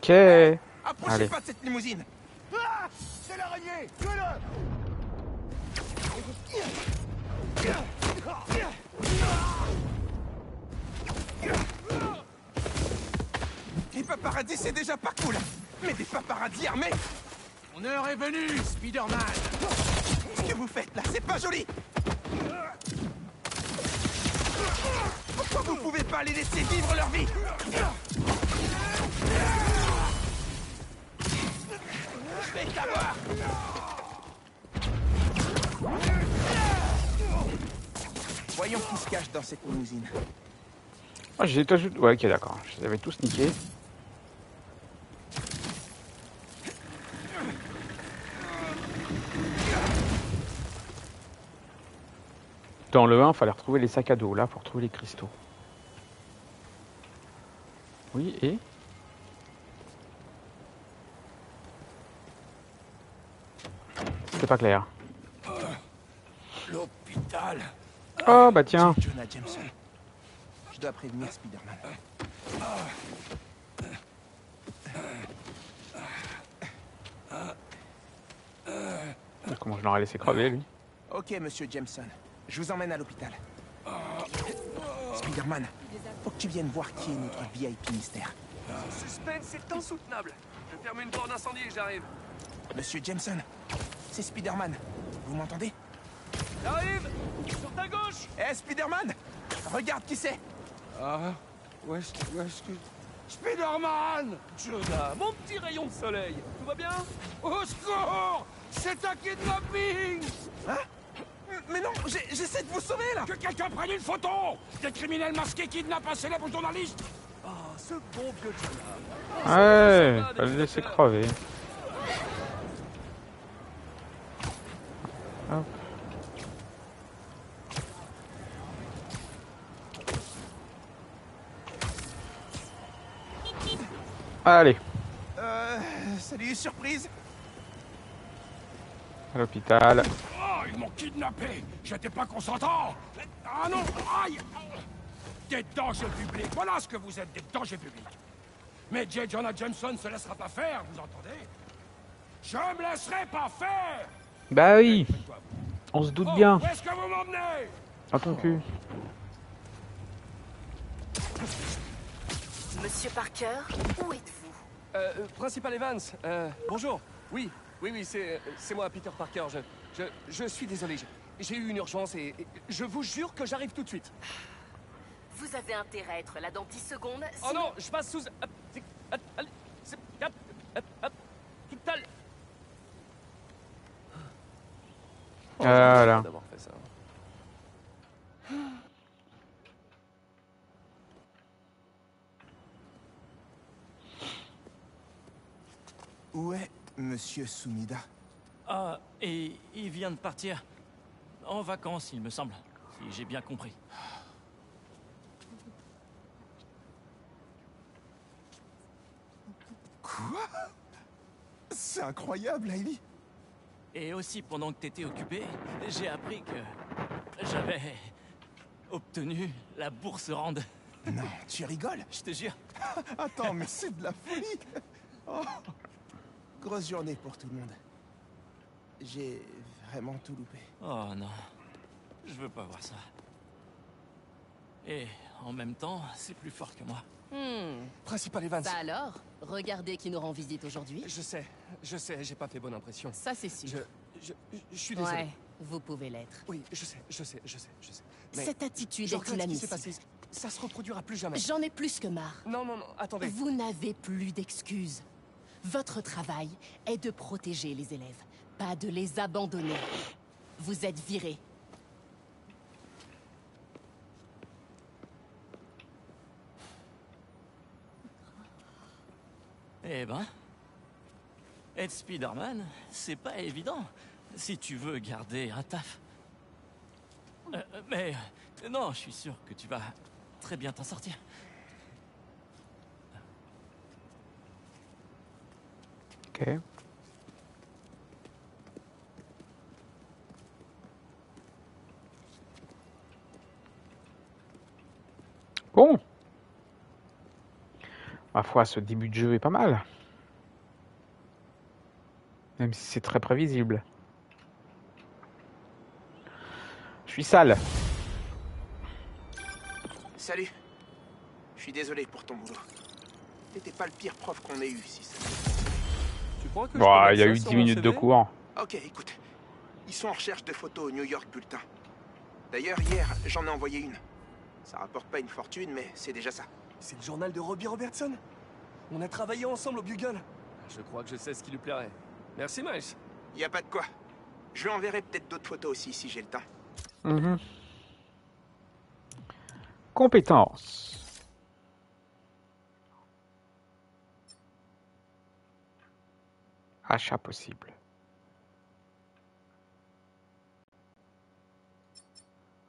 S1: Ok.
S2: Approchez
S1: Allez.
S2: pas de cette limousine.
S12: Ah C'est l'araignée Tuez-le
S2: Les paparazzis, c'est déjà pas cool. Mais des paparazzis armés.
S8: Mon heure est venue, Spider-Man.
S2: Ce que vous faites là, c'est pas joli. Pourquoi vous pouvez pas les laisser vivre leur vie? Voyons qui se cache dans cette limousine.
S1: Ah, j'ai tous... Ouais, ok, d'accord. Je les avais tous niqués. Dans le 1, il fallait retrouver les sacs à dos. Là, pour trouver les cristaux. Oui, et? C'est pas clair.
S2: L'hôpital.
S1: Oh, bah tiens.
S2: Jonah Jameson. Je dois prévenir Spider-Man.
S1: Comment je l'aurais laissé crever, lui
S2: Ok, monsieur Jameson. Je vous emmène à l'hôpital. Spider-Man, faut que tu viennes voir qui est notre VIP mystère.
S3: Ce suspense est insoutenable. Je ferme une borne incendie et j'arrive.
S2: Monsieur Jameson, c'est Spider-Man. Vous m'entendez?
S3: J'arrive! Sur ta gauche!
S2: Eh, Spider-Man! Regarde qui c'est!
S3: Ah, où est-ce où est-ce que... Spider-Man! Jonah, mon petit rayon de soleil. Tout va bien? Au secours! C'est un kidnapping
S2: Hein? Mais non, j'ai- j'essaie de vous sauver, là!
S9: Que quelqu'un prenne une photo! Des criminels masqués kidnappent un célèbre journaliste!
S3: Ah, ce bon vieux Jonah.
S1: Ouais, fallait le laisser crever. Hop. Allez,
S2: Euh... Salut, surprise.
S1: À l'hôpital.
S9: Oh, ils m'ont kidnappé. J'étais pas consentant. Ah non Aïe. Des dangers publics. Voilà ce que vous êtes, des dangers publics. Mais J. Jonah Jameson se laissera pas faire, vous entendez? Je me laisserai pas faire.
S1: Bah oui, on se doute bien.
S9: Où est-ce que vous m'emmenez
S1: À ton cul.
S6: Monsieur Parker, où êtes-vous
S3: Euh, euh, Principal Evans, euh, bonjour. Oui, oui, oui, c'est c'est moi, Peter Parker. Je, je, je suis désolé. j'ai- eu une urgence et, et je vous jure que j'arrive tout de suite.
S6: Vous avez intérêt à être là dans 10 secondes.
S3: Oh non, je passe sous. hop, c'est- hop, allez, c'est- hop, hop, hop, tout à l'heure. Oh,
S1: Voilà.
S3: d'avoir fait ça.
S2: Où est Monsieur Sumida
S10: Ah, et il vient de partir. En vacances, il me semble. Si j'ai bien compris.
S2: Quoi? C'est incroyable, Hailey
S10: Et aussi, pendant que t'étais occupé, j'ai appris que j'avais obtenu la bourse Rand.
S2: Non, tu rigoles?
S10: Je te jure.
S2: Attends, mais c'est de la folie Oh. Grosse journée pour tout le monde. J'ai vraiment tout loupé.
S10: Oh non, je veux pas voir ça. Et en même temps, c'est plus fort que moi.
S6: Hmm.
S3: Principal Evans.
S6: Ça alors Regardez qui nous rend visite aujourd'hui.
S3: Je sais, je sais, j'ai pas fait bonne impression.
S6: Ça, c'est sûr.
S3: Je, je, je suis désolé.
S6: Ouais, vous pouvez l'être.
S3: Oui, je sais, je sais, je sais, je sais. Mais
S6: Cette attitude est inadmissible.
S3: Ça se reproduira plus jamais.
S6: J'en ai plus que marre.
S3: Non, non, non, attendez.
S6: Vous n'avez plus d'excuses. Votre travail est de protéger les élèves, pas de les abandonner. Vous êtes viré.
S10: Eh ben, être Spider-Man, c'est pas évident si tu veux garder un taf. Euh, mais non, je suis sûr que tu vas très bien t'en sortir.
S1: Ok. Bon. Ma foi, ce début de jeu est pas mal. Même si c'est très prévisible. Je suis sale.
S2: Salut. Je suis désolé pour ton boulot. T'étais pas le pire prof qu'on ait eu, si ça.
S3: Tu crois que je
S1: Bon, Bah, il y a eu
S3: ça
S1: 10
S3: sur mon
S1: minutes de cours.
S2: Ok, écoute. Ils sont en recherche de photos au New York Bulletin. D'ailleurs, hier, j'en ai envoyé une. Ça rapporte pas une fortune, mais c'est déjà ça.
S3: C'est le journal de Robbie Robertson On a travaillé ensemble au Bugle. Je crois que je sais ce qui lui plairait. Merci, Miles.
S2: Y a pas de quoi. Je lui enverrai peut-être d'autres photos aussi si j'ai le temps.
S1: Mhm. Compétences. Achat possible.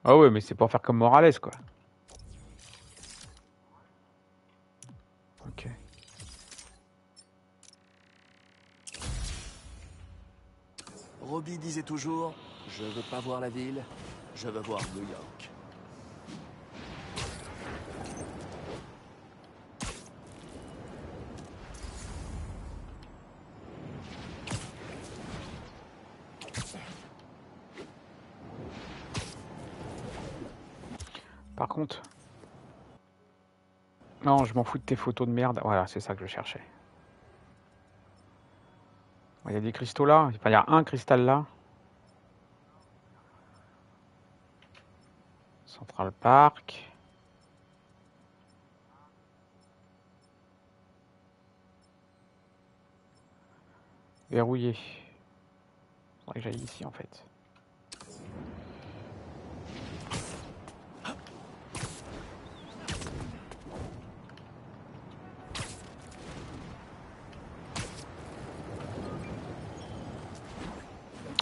S1: Ah ouais, mais c'est pour faire comme Morales, quoi.
S3: Robbie disait toujours Je veux pas voir la ville, je veux voir New York.
S1: Par contre... Non, je m'en fous de tes photos de merde. Voilà, c'est ça que je cherchais. Il y a des cristaux là. Il y a un cristal là. Central Park. Verrouillé. Faudrait que j'aille ici en fait.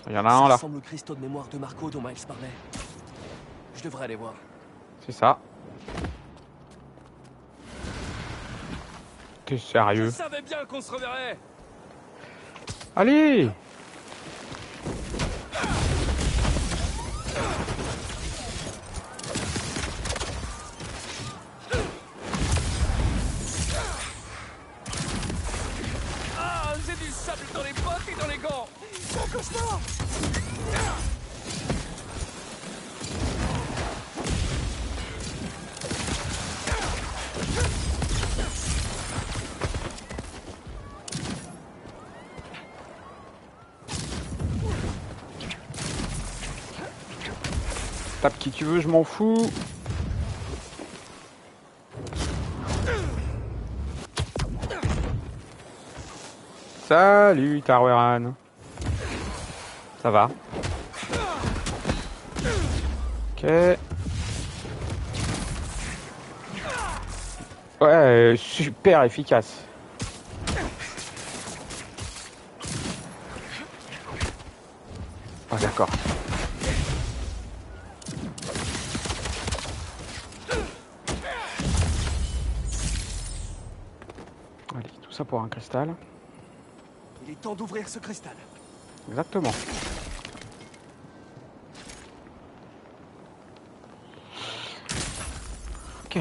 S1: Il y en a
S3: Ça
S1: un là.
S3: ressemble au cristaux de mémoire de Marco dont Miles parlait. Je devrais aller voir.
S1: C'est ça. T'es
S13: Je
S1: sérieux
S13: savais bien qu'on se reverrait
S1: Allez tu veux, je m'en fous. Salut Tarweran. Ça va? Ok. Ouais, super efficace. Un cristal.
S3: Il est temps d'ouvrir ce cristal.
S1: Exactement. Ok.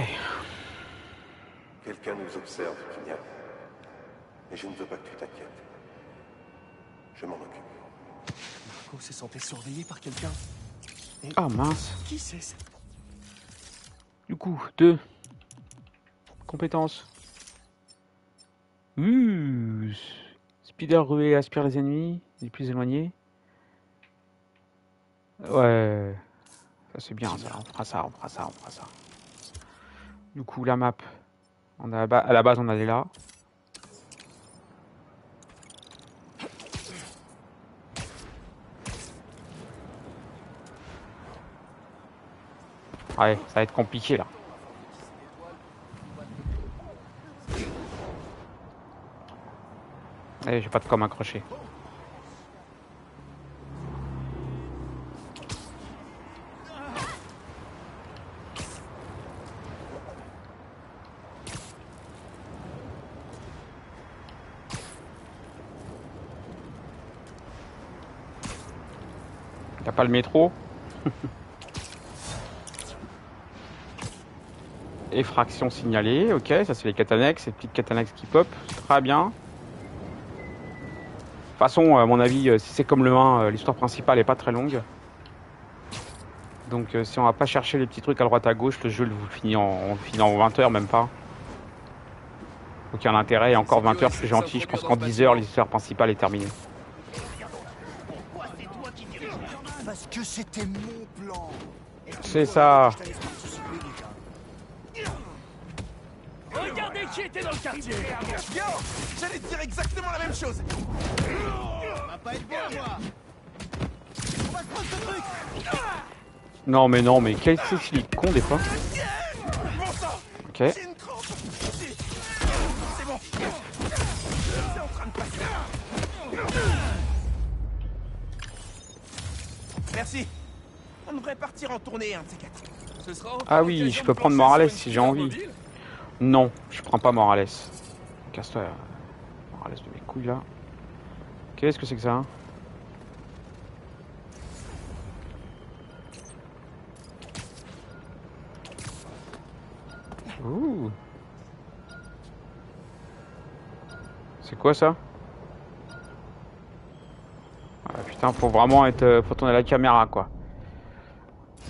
S8: Quelqu'un nous observe, Pignat. Et je ne veux pas que tu t'inquiètes. Je m'en occupe.
S3: Marco s'est senti surveillé par quelqu'un. Et
S1: Ah mince.
S3: Qui c'est
S1: Du coup, deux. Compétences. Ouh. Spider ruée aspire les ennemis, les plus éloignés. Ouais. Ça c'est bien ça. On fera ça, on fera ça, on fera ça. Du coup, la map. On a, à la base, on allait là. Ouais, ça va être compliqué là. Allez, j'ai pas de com accroché. T'as pas le métro Effraction signalée, ok, ça c'est les catanex, ces petites catanex qui pop, très bien. De toute façon, à mon avis, euh, si c'est comme le 1, euh, l'histoire principale est pas très longue. Donc euh, si on va pas chercher les petits trucs à droite à gauche, le jeu vous finit en, on le finit en 20 heures, même pas. Donc il y a un intérêt, et encore 20 heures, c'est gentil, je pense qu'en 10 heures, l'histoire principale est terminée.
S12: Parce que c'était mon plan. Et tu
S1: C'est ça.
S12: je t'allais participer déjà.
S13: Qui était dans le quartier?
S2: Yo J'allais te dire exactement la même chose
S12: Va pas être bien, moi On va se prendre ce truc
S1: Non, mais non, mais quel c'est qu'il est con des fois.
S2: Bon
S1: Ok.
S2: J'ai une crampe Ici. C'est bon C'est en train de passer Merci On devrait partir en tournée, un de ces quatre.
S13: Ce sera enfin
S1: Ah oui, je peux prendre Morales si j'ai envie.
S13: mobile.
S1: Non, je prends pas Morales. Casse-toi. euh, Morales de mes couilles là. Qu'est-ce que c'est que ça hein Ouh. C'est quoi ça ah, Putain, faut vraiment être, euh, faut tourner la caméra quoi.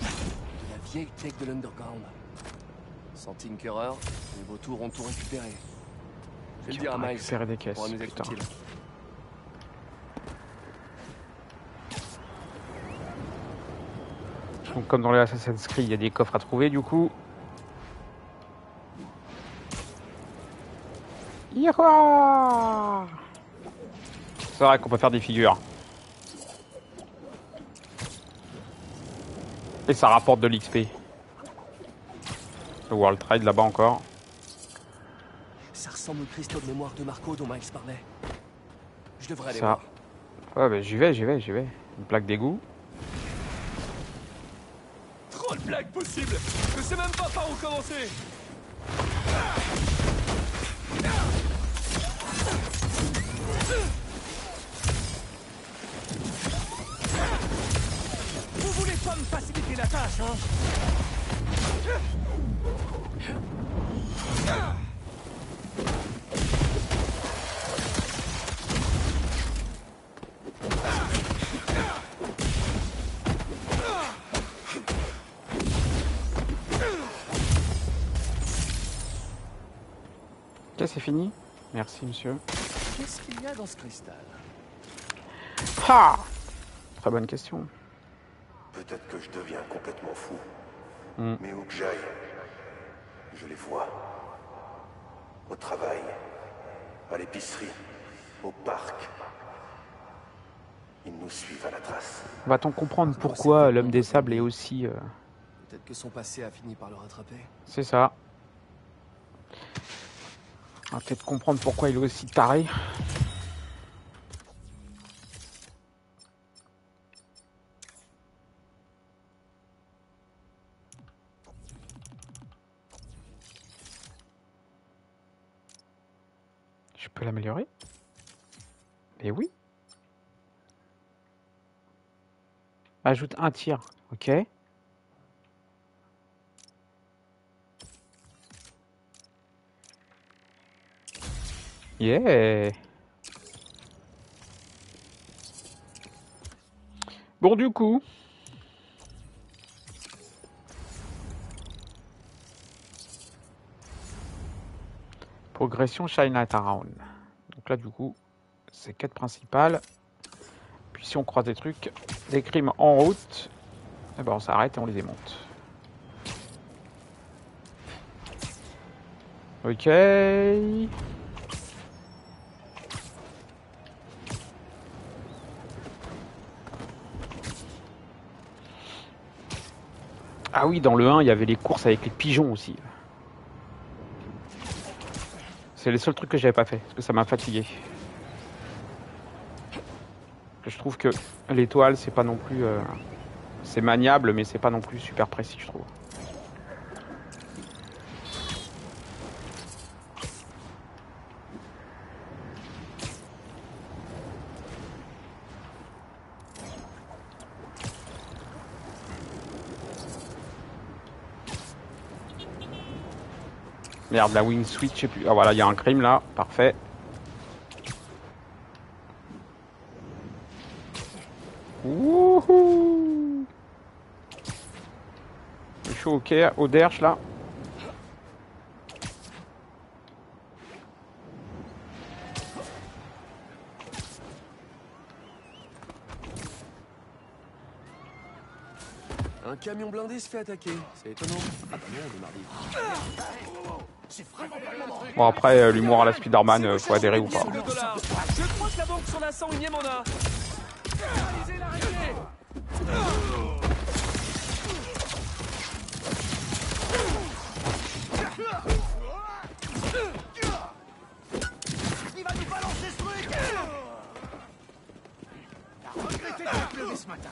S3: La vieille tech de l'Underground. Sans Tinkerer, les vautours ont tout récupéré. Je vais le dire à Miles.
S1: des caisses,
S3: nous être
S1: putain.
S3: utile.
S1: Donc comme dans les Assassin's Creed, il y a des coffres à trouver du coup. Yahoo C'est vrai qu'on peut faire des figures. Et ça rapporte de l'XP. Le World Trade là-bas encore.
S3: Ça ressemble au cristaux de mémoire de Marco dont Miles parlait. Je devrais aller
S1: Ça.
S3: voir.
S1: Ouais, bah, j'y vais, j'y vais, j'y vais. Une plaque d'égout.
S13: Trop de blagues possibles Je sais même pas par où commencer Vous voulez pas me faciliter la tâche, hein?
S1: Ok, c'est fini. Merci, monsieur.
S3: Qu'est-ce qu'il y a dans ce cristal
S1: Ha Très bonne question.
S8: Peut-être que je deviens complètement fou.
S1: Hmm.
S8: Mais où que j'aille, je les vois. Au travail, à l'épicerie, au parc. Ils nous suivent à la trace.
S1: Va-t-on comprendre pourquoi l'homme des sables est aussi... euh,
S3: Peut-être que son passé a fini par le rattraper.
S1: C'est ça. On va peut-être comprendre pourquoi il est aussi taré. Peux l'améliorer Eh oui. Ajoute un tir, ok. Yeah. Bon, du coup. Progression Chinatown. Donc là, du coup, c'est quête principale. Puis si on croise des trucs, des crimes en route, eh ben on s'arrête et on les démonte. Ok. Ah oui, dans le 1, il y avait les courses avec les pigeons aussi. C'est le seul truc que j'avais pas fait, parce que ça m'a fatigué. Je trouve que l'étoile, c'est pas non plus... euh, C'est maniable, mais c'est pas non plus super précis, je trouve. La wing switch, je plus. Ah voilà, il y a un crime là, parfait. Wouhou Je suis au quai, au derche là.
S3: Un camion blindé se fait attaquer. C'est étonnant. Ah bah.
S1: Bon, après, euh, l'humour à la Spider-Man, euh, faut adhérer ou pas.
S13: Je crois que la banque sur la 101ème en a.
S12: Il va nous balancer ce truc T'as regretté de te lever ce matin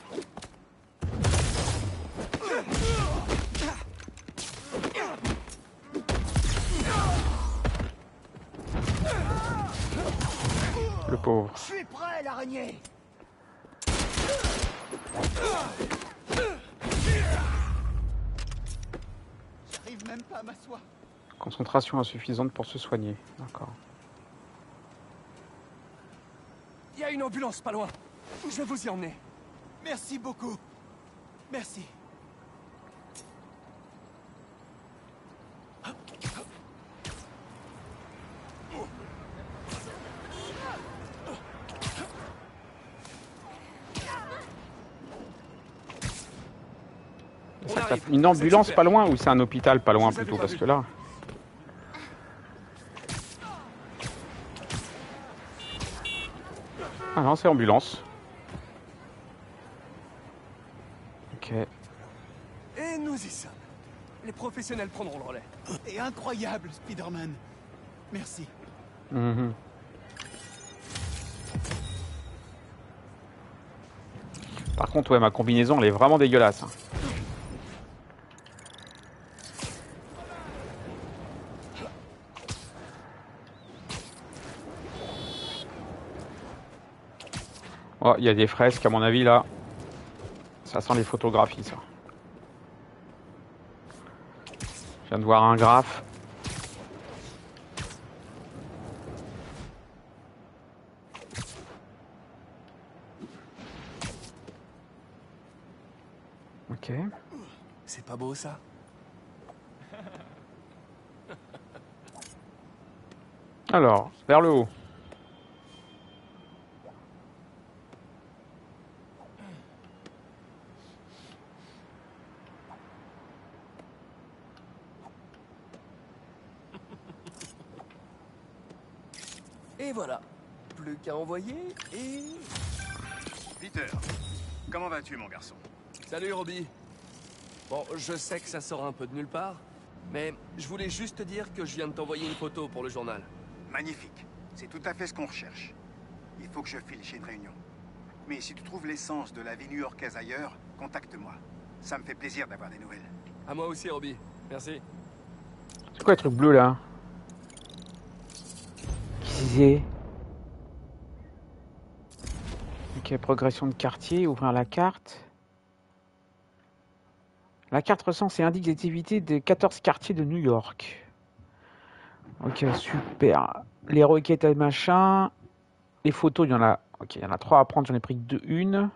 S1: Le pauvre.
S12: Je suis prêt, l'araignée J'arrive même pas à m'asseoir.
S1: Concentration insuffisante pour se soigner. D'accord.
S13: Il y a une ambulance pas loin. Je vais vous y emmener.
S12: Merci beaucoup. Merci.
S1: Ça, Une ambulance pas loin ou c'est un hôpital pas loin plutôt Parce que là. Ah non, c'est ambulance. Ok.
S13: Et nous y sommes. Les professionnels prendront le relais.
S12: Et incroyable, Spider-Man. Merci.
S1: Mhm. Par contre, ouais, ma combinaison, elle est vraiment dégueulasse. Oh, il y a des fresques, à mon avis, là. Ça sent les photographies, ça. Je viens de voir un graphe. Ok.
S13: C'est pas beau ça
S1: Alors, vers le haut.
S3: Et voilà. Plus qu'à envoyer et...
S14: Peter, comment vas-tu, mon garçon?
S3: Salut Robbie. Bon, je sais que ça sort un peu de nulle part, mais je voulais juste te dire que je viens de t'envoyer une photo pour le journal.
S14: Magnifique. C'est tout à fait ce qu'on recherche. Il faut que je file chez une réunion. Mais si tu trouves l'essence de la vie new-yorkaise ailleurs, contacte-moi. Ça me fait plaisir d'avoir des nouvelles.
S3: À moi aussi, Robbie. Merci.
S1: C'est quoi le truc bleu là? Qu'est-ce que c'est? Ok, progression de quartier, ouvrir la carte. La carte recense et indique les activités des 14 quartiers de New York. Ok, super. Les requêtes et machin. Les photos, il y en a. Ok, il y en a trois à prendre, j'en ai pris deux, une.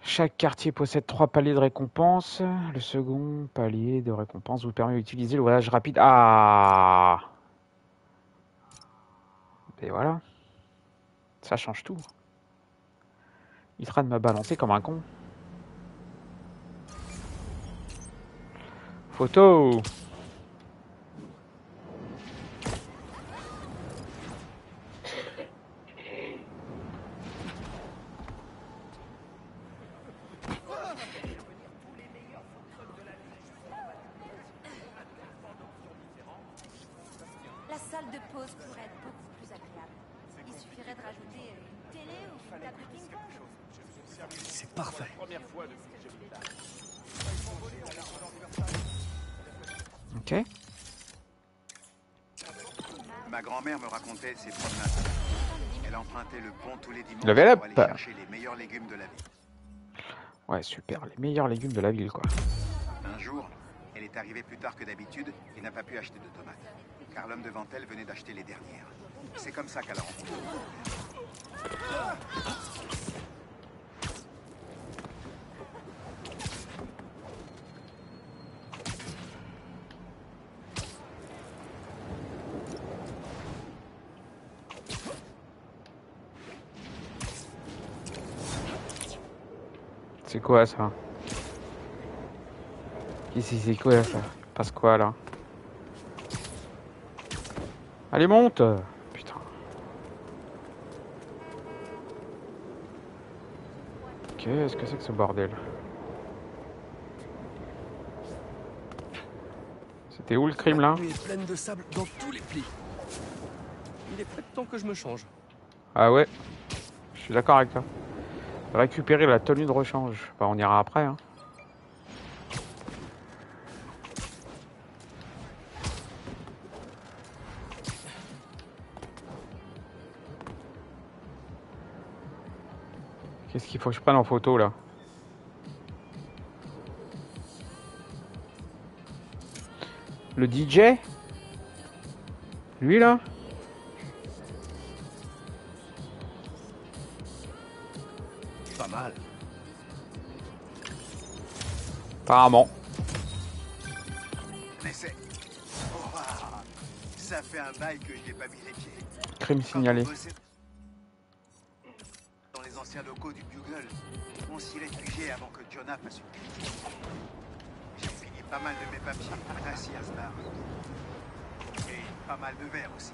S1: Chaque quartier possède trois paliers de récompense. Le second palier de récompense vous permet d'utiliser le voyage rapide. Ah Et voilà. Ça change tout. Il sera de me balancer comme un con. Photo
S14: chercher les meilleurs légumes de la ville.
S1: Ouais, super. Les meilleurs légumes de la ville, quoi.
S14: Un jour, elle est arrivée plus tard que d'habitude et n'a pas pu acheter de tomates. Car l'homme devant elle venait d'acheter les dernières. C'est comme ça qu'elle a rencontré.
S1: Quoi ça Ici, c'est quoi ça Passe quoi là Allez, monte Putain. Qu'est-ce que c'est que ce bordel C'était où le crime là
S3: est pleine de sable dans tous les plis. Il est temps que je me change.
S1: Ah ouais Je suis d'accord avec toi. Récupérer la tenue de rechange. On ira après. Hein. Qu'est-ce qu'il faut que je prenne en photo là? Le DJ Lui là?
S3: Pas mal.
S1: Apparemment.
S14: Mais c'est... Oh, ah, ça fait un bail que je n'ai pas mis les pieds.
S1: Crime signalé.
S14: Dans les anciens locaux du Bugle, on s'y réfugiait avant que Jonah fasse une. J'ai fini pas mal de mes papiers assis à ce bar. Et pas mal de verres aussi.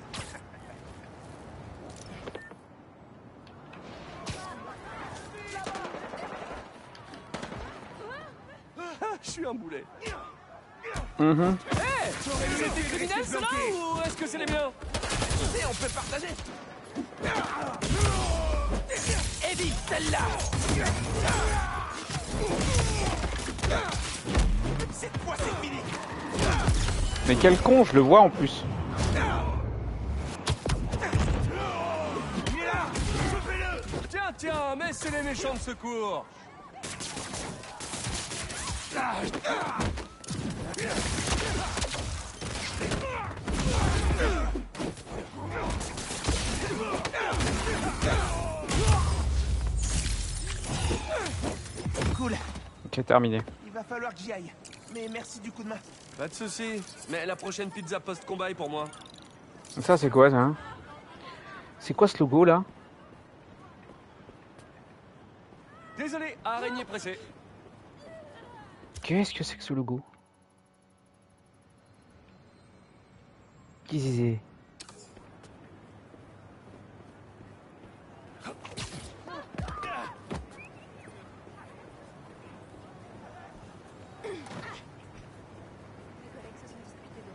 S3: Ah, je suis un boulet.
S1: Mhm.
S3: Hé C'est des criminels ceux-là ou est-ce que c'est les miens Et on peut partager Évite celle-là Cette fois c'est fini
S1: Mais quel con, je le vois en plus.
S3: Tiens, tiens, mais c'est les méchants de secours
S2: Cool.
S1: Ok, terminé.
S2: Il va falloir que j'y aille. Mais merci du coup de main.
S3: Pas de soucis, mais la prochaine pizza post-combat est pour moi.
S1: Ça, c'est quoi ça hein? C'est quoi ce logo là?
S3: Désolé, araignée pressée.
S1: Qu'est-ce que c'est que ce logo Qui c'est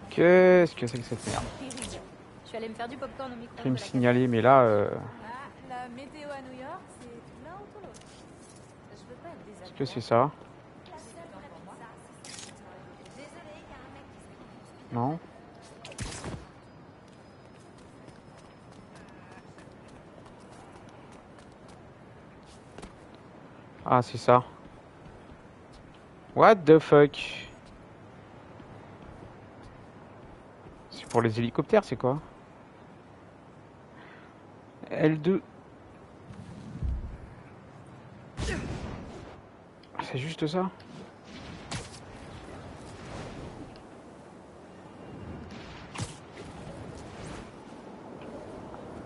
S1: Qu'est-ce que c'est que cette merde.
S15: Je suis allée me faire du popcorn au micro.
S1: Crime signalé, mais là, euh,
S15: Ah, la météo à New York, c'est tout l'un ou tout l'autre. Je veux pas être
S1: est-ce que c'est ça Non Ah, c'est ça. What the fuck? C'est pour les hélicoptères, c'est quoi? L2. Ah, C'est juste ça?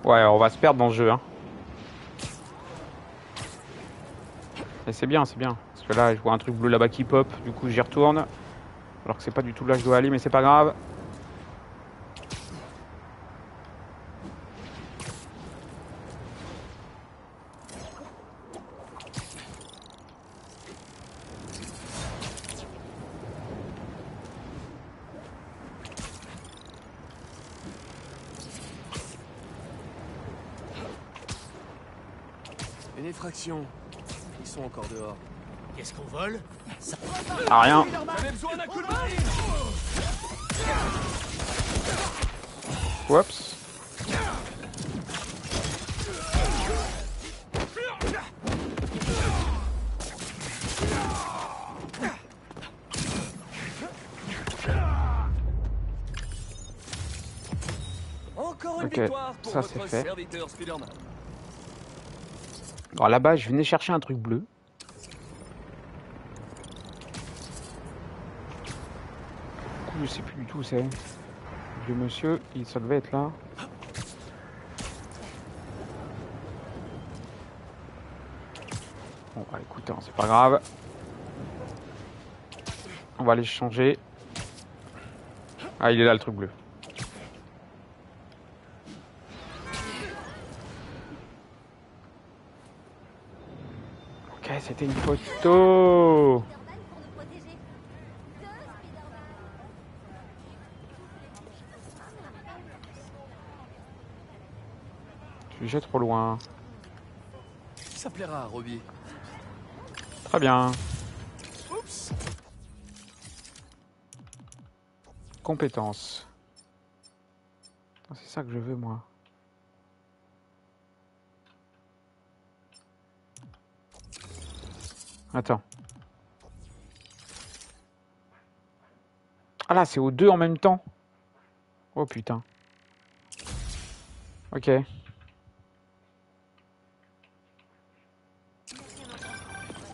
S1: Ouais, on va se perdre dans le jeu. Hein. Et c'est bien, c'est bien. Parce que là, je vois un truc bleu là-bas qui pop. Du coup, j'y retourne. Alors que c'est pas du tout là que je dois aller, mais c'est pas grave.
S3: Effraction. Ils sont encore dehors.
S9: Qu'est-ce qu'on vole
S1: Ah, rien. Oups.
S3: Encore une victoire pour
S1: ça,
S3: votre serviteur Spider-Man.
S1: Alors là-bas, je venais chercher un truc bleu. Du coup, je sais plus du tout où c'est. Le monsieur, il, ça devait être là. Bon, bah écoute, hein, c'est pas grave. On va aller changer. Ah, il est là le truc bleu. Ok, c'était une photo. Tu jettes trop loin.
S3: Ça plaira à Robbie.
S1: Très bien.
S3: Oups
S1: Compétences. Ah, C'est ça que je veux, moi. Attends. Ah là, c'est aux deux en même temps. Oh putain. Ok.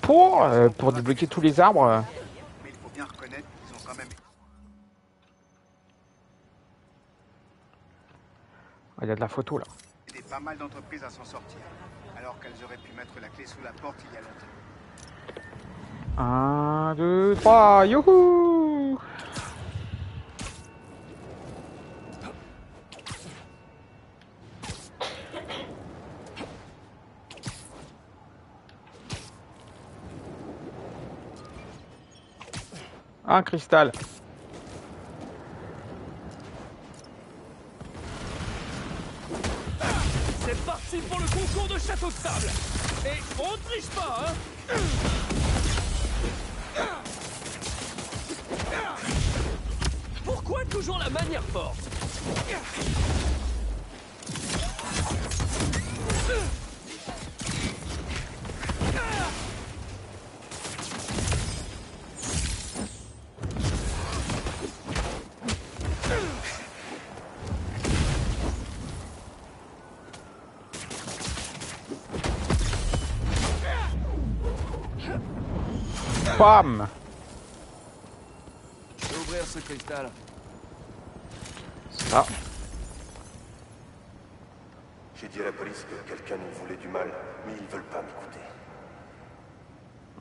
S1: Pour, euh, pour débloquer tous les arbres.
S14: il
S1: ah, Il y a de la photo là.
S14: aidé pas mal d'entreprises à s'en sortir, alors qu'elles auraient pu mettre la clé sous la porte il y a longtemps.
S1: Un, deux, trois, youhou Un cristal.
S13: C'est parti pour le concours de château de sable Et on triche pas, hein Pourquoi toujours la manière forte
S1: Bam
S3: Je vais ouvrir ce cristal.
S1: Ça.
S16: J'ai dit à la police que quelqu'un nous voulait du mal, mais ils veulent pas m'écouter.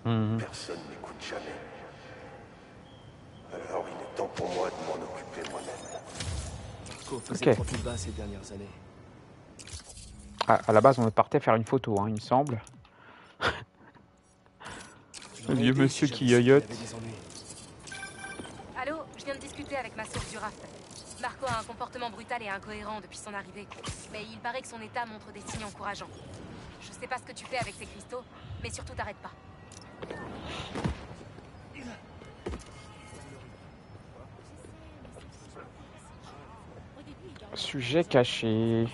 S1: Mhm.
S16: Personne n'écoute jamais. Alors il est temps pour moi de m'en occuper moi-même.
S3: Marco faisait
S1: Ok.
S3: profil bas ces dernières années.
S1: Ah, à la base, on partait faire une photo, hein, il me semble. Le vieux monsieur qui yoyote.
S7: Allô, je viens de discuter avec ma source du raft. Marco a un comportement brutal et incohérent depuis son arrivée. Mais il paraît que son état montre des signes encourageants. Je sais pas ce que tu fais avec ces cristaux, mais surtout t'arrête pas.
S1: Sujet caché.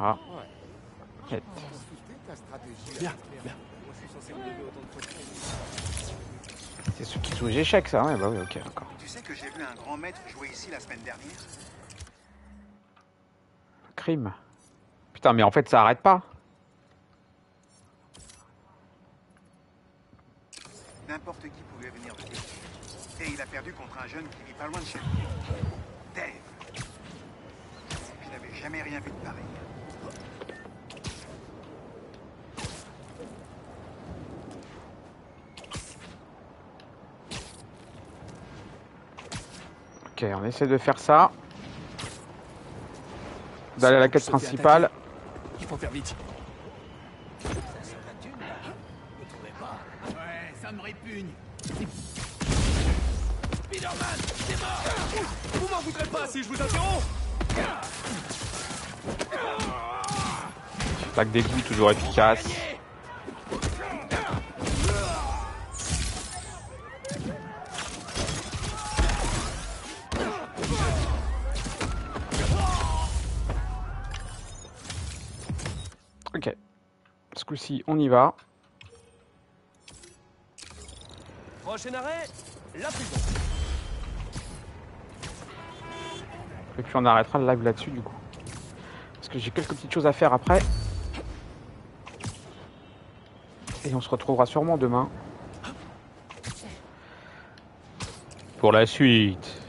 S1: Ah. Quête.
S3: Bien, bien.
S1: C'est ceux qui jouent aux échecs, ça Ouais, bah oui, ok, d'accord.
S14: Tu sais que j'ai vu un grand maître jouer ici la semaine dernière?
S1: Crime. Putain, mais en fait, ça arrête pas.
S14: N'importe qui pouvait venir défier. Et il a perdu contre un jeune qui vit pas loin de chez lui. Dave. Je n'avais jamais rien vu de pareil.
S1: Ok, on essaie de faire ça. D'aller à la quête principale.
S3: Il faut faire vite.
S9: Ouais, ça me répugne.
S13: Spider-Man, c'est mort Vous m'en voudrez pas si je vous interromps
S1: Plaque d'égout toujours efficace. On y va.
S13: Prochain arrêt, la prison.
S1: Et puis on arrêtera le live là-dessus du coup. Parce que j'ai quelques petites choses à faire après. Et on se retrouvera sûrement demain. Pour la suite.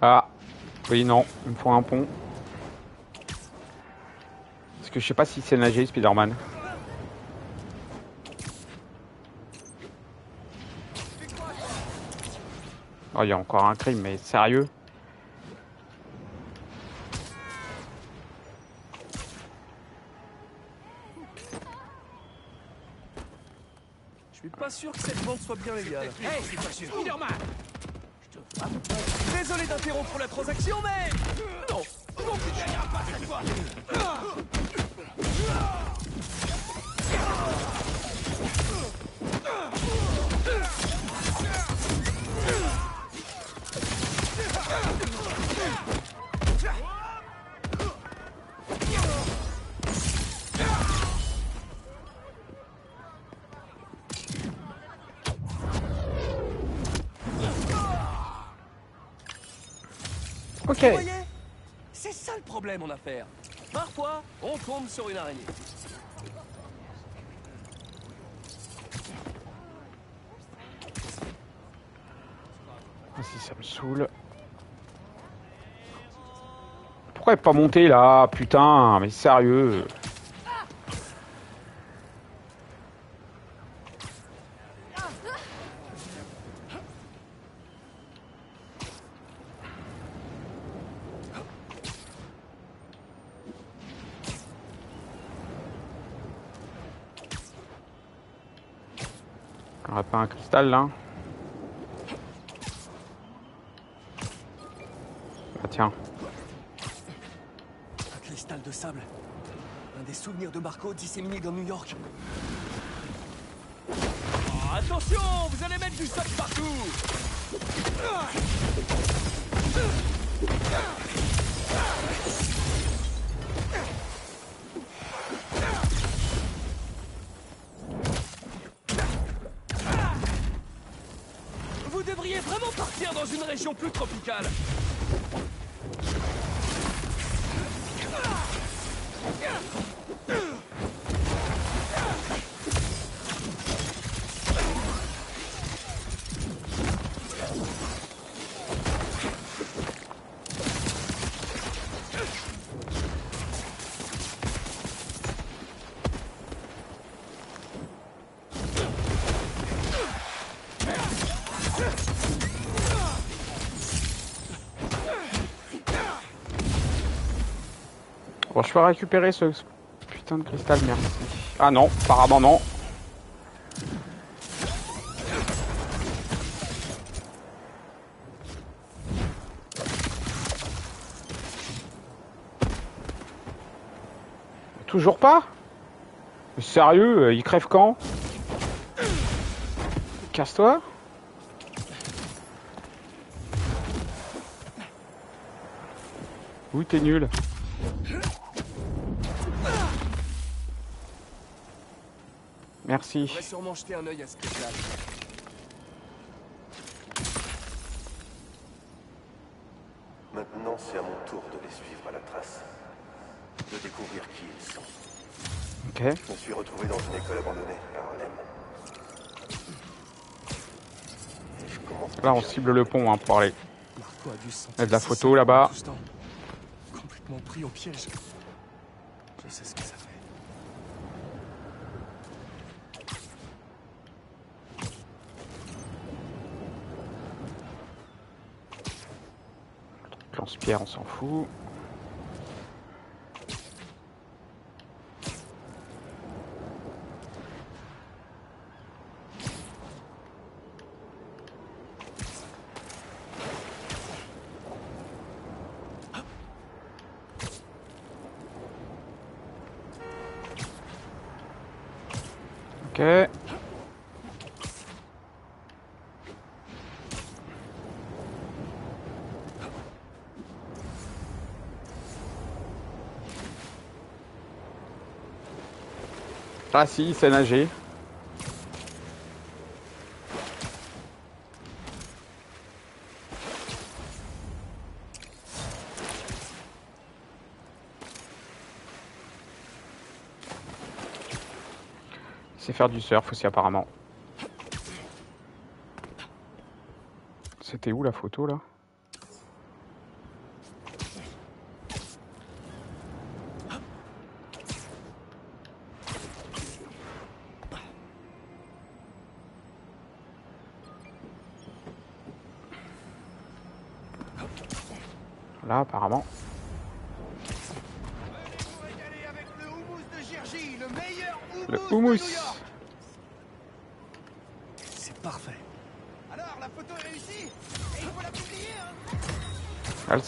S1: Ah. Oui, non. Il me faut un pont. Que je sais pas si c'est nager, Spider-Man. Oh, il y a encore un crime, mais sérieux
S3: Je suis pas sûr que cette vente soit bien légale.
S2: Hey, c'est pas sûr. Spider-Man
S3: Désolé d'interrompre la transaction, mais... Non Non, tu gagneras pas cette fois
S1: Ok.
S3: C'est ça le problème en affaires. Parfois, on tombe sur une araignée.
S1: Ah, si ça me saoule. Pourquoi pas montée là Putain, mais sérieux? On aurait pas un cristal là Ah tiens.
S3: Un cristal de sable. Un des souvenirs de Marco disséminés dans New York. Oh, attention Vous allez mettre du sable partout plus tropicale.
S1: Peux récupérer ce putain de cristal, merci. Ah non, apparemment non. Toujours pas? Sérieux, euh, il crève quand? Casse-toi Oui, t'es nul? Merci.
S3: Je vais sûrement jeter un œil à ce.
S8: Maintenant, c'est à mon tour de les suivre à la trace. De découvrir qui ils sont.
S1: Ok.
S8: Je me suis retrouvé dans une école abandonnée à Harlem. Et je commence
S1: Là, on cible le pont hein, pour aller.
S3: Marco a dû se
S1: Il y a de la photo là-bas.
S3: Complètement pris au piège. Je sais ce que ça
S1: Lance-pierre, on s'en fout. Ok. Ah si, il nager. Sait faire du surf aussi apparemment. C'était où la photo Là,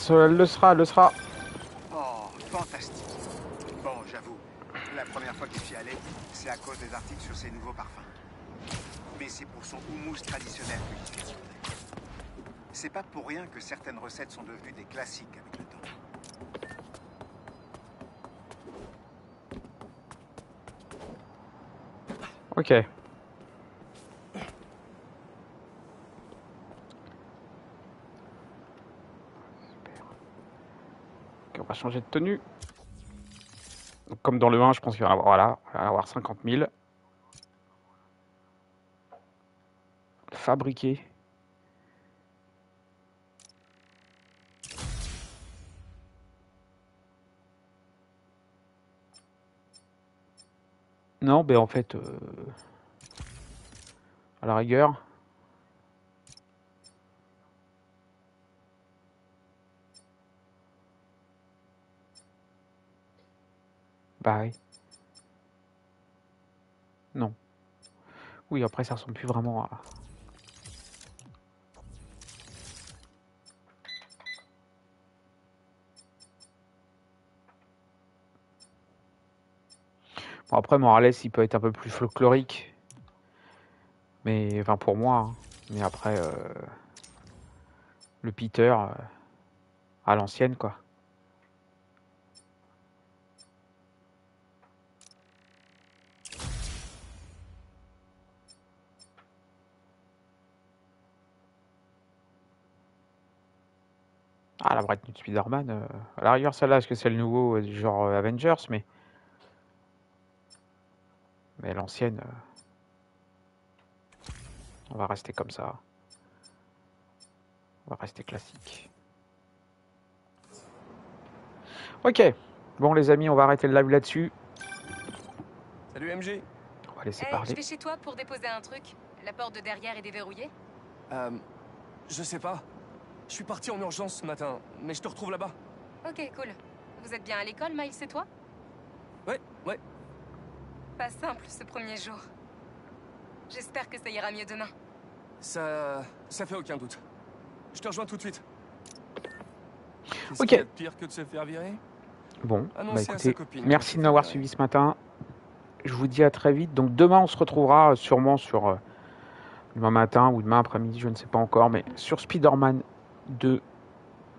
S1: Elle, elle le sera, elle le sera.
S14: Oh, fantastique. Bon, j'avoue, la première fois que j'y suis allé, c'est à cause des articles sur ses nouveaux parfums. Mais c'est pour son houmous traditionnel que j'y. C'est pas pour rien que certaines recettes sont devenues des classiques avec le temps.
S1: Ok. Ok, on va changer de tenue. Comme dans le 1, je pense qu'il va voilà, avoir 50 000. Fabriqué. Non, ben en fait, euh, à la rigueur. Non. Oui, après ça ressemble plus vraiment à... Bon, après, Morales, il peut être un peu plus folklorique. Mais, enfin, pour moi. hein. Mais après, euh, le Peter, euh, à l'ancienne, quoi. Ah, la Brett de Spider-Man. euh, à la rigueur, celle-là, est-ce que c'est le nouveau euh, du genre euh, Avengers Mais. Mais l'ancienne. euh, On va rester comme ça. On va rester classique. Ok. Bon, les amis, on va arrêter le live là-dessus.
S3: Salut MJ.
S1: On va laisser
S7: Hey, je
S1: parler.
S7: vais chez toi pour déposer un truc. La porte de derrière est déverrouillée
S3: Euh, je sais pas. Je suis parti en urgence ce matin, mais je te retrouve là-bas.
S7: Ok, cool. Vous êtes bien à l'école, Miles et toi?
S3: Ouais, ouais.
S7: Pas simple ce premier jour. J'espère que ça ira mieux demain.
S3: Ça, ça fait aucun doute. Je te rejoins tout de suite.
S1: Ok.
S3: qu'il y a de pire que de se faire virer?
S1: Bon, bah écoutez,
S3: copine
S1: merci de m'avoir suivi ce matin. Je vous dis à très vite. Donc demain, on se retrouvera sûrement sur euh, demain matin ou demain après-midi, je ne sais pas encore, mais sur Spider-Man 2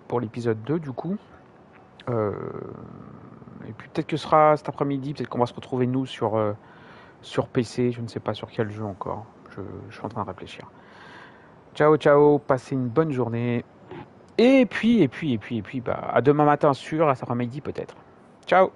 S1: pour l'épisode 2 du coup. Euh, et puis peut-être que ce sera cet après-midi, peut-être qu'on va se retrouver nous sur, euh, sur PC, je ne sais pas sur quel jeu encore. Je, je suis en train de réfléchir. Ciao, ciao, passez une bonne journée. Et puis, et puis, et puis, et puis, bah, à demain matin sûr, à cet après-midi peut-être. Ciao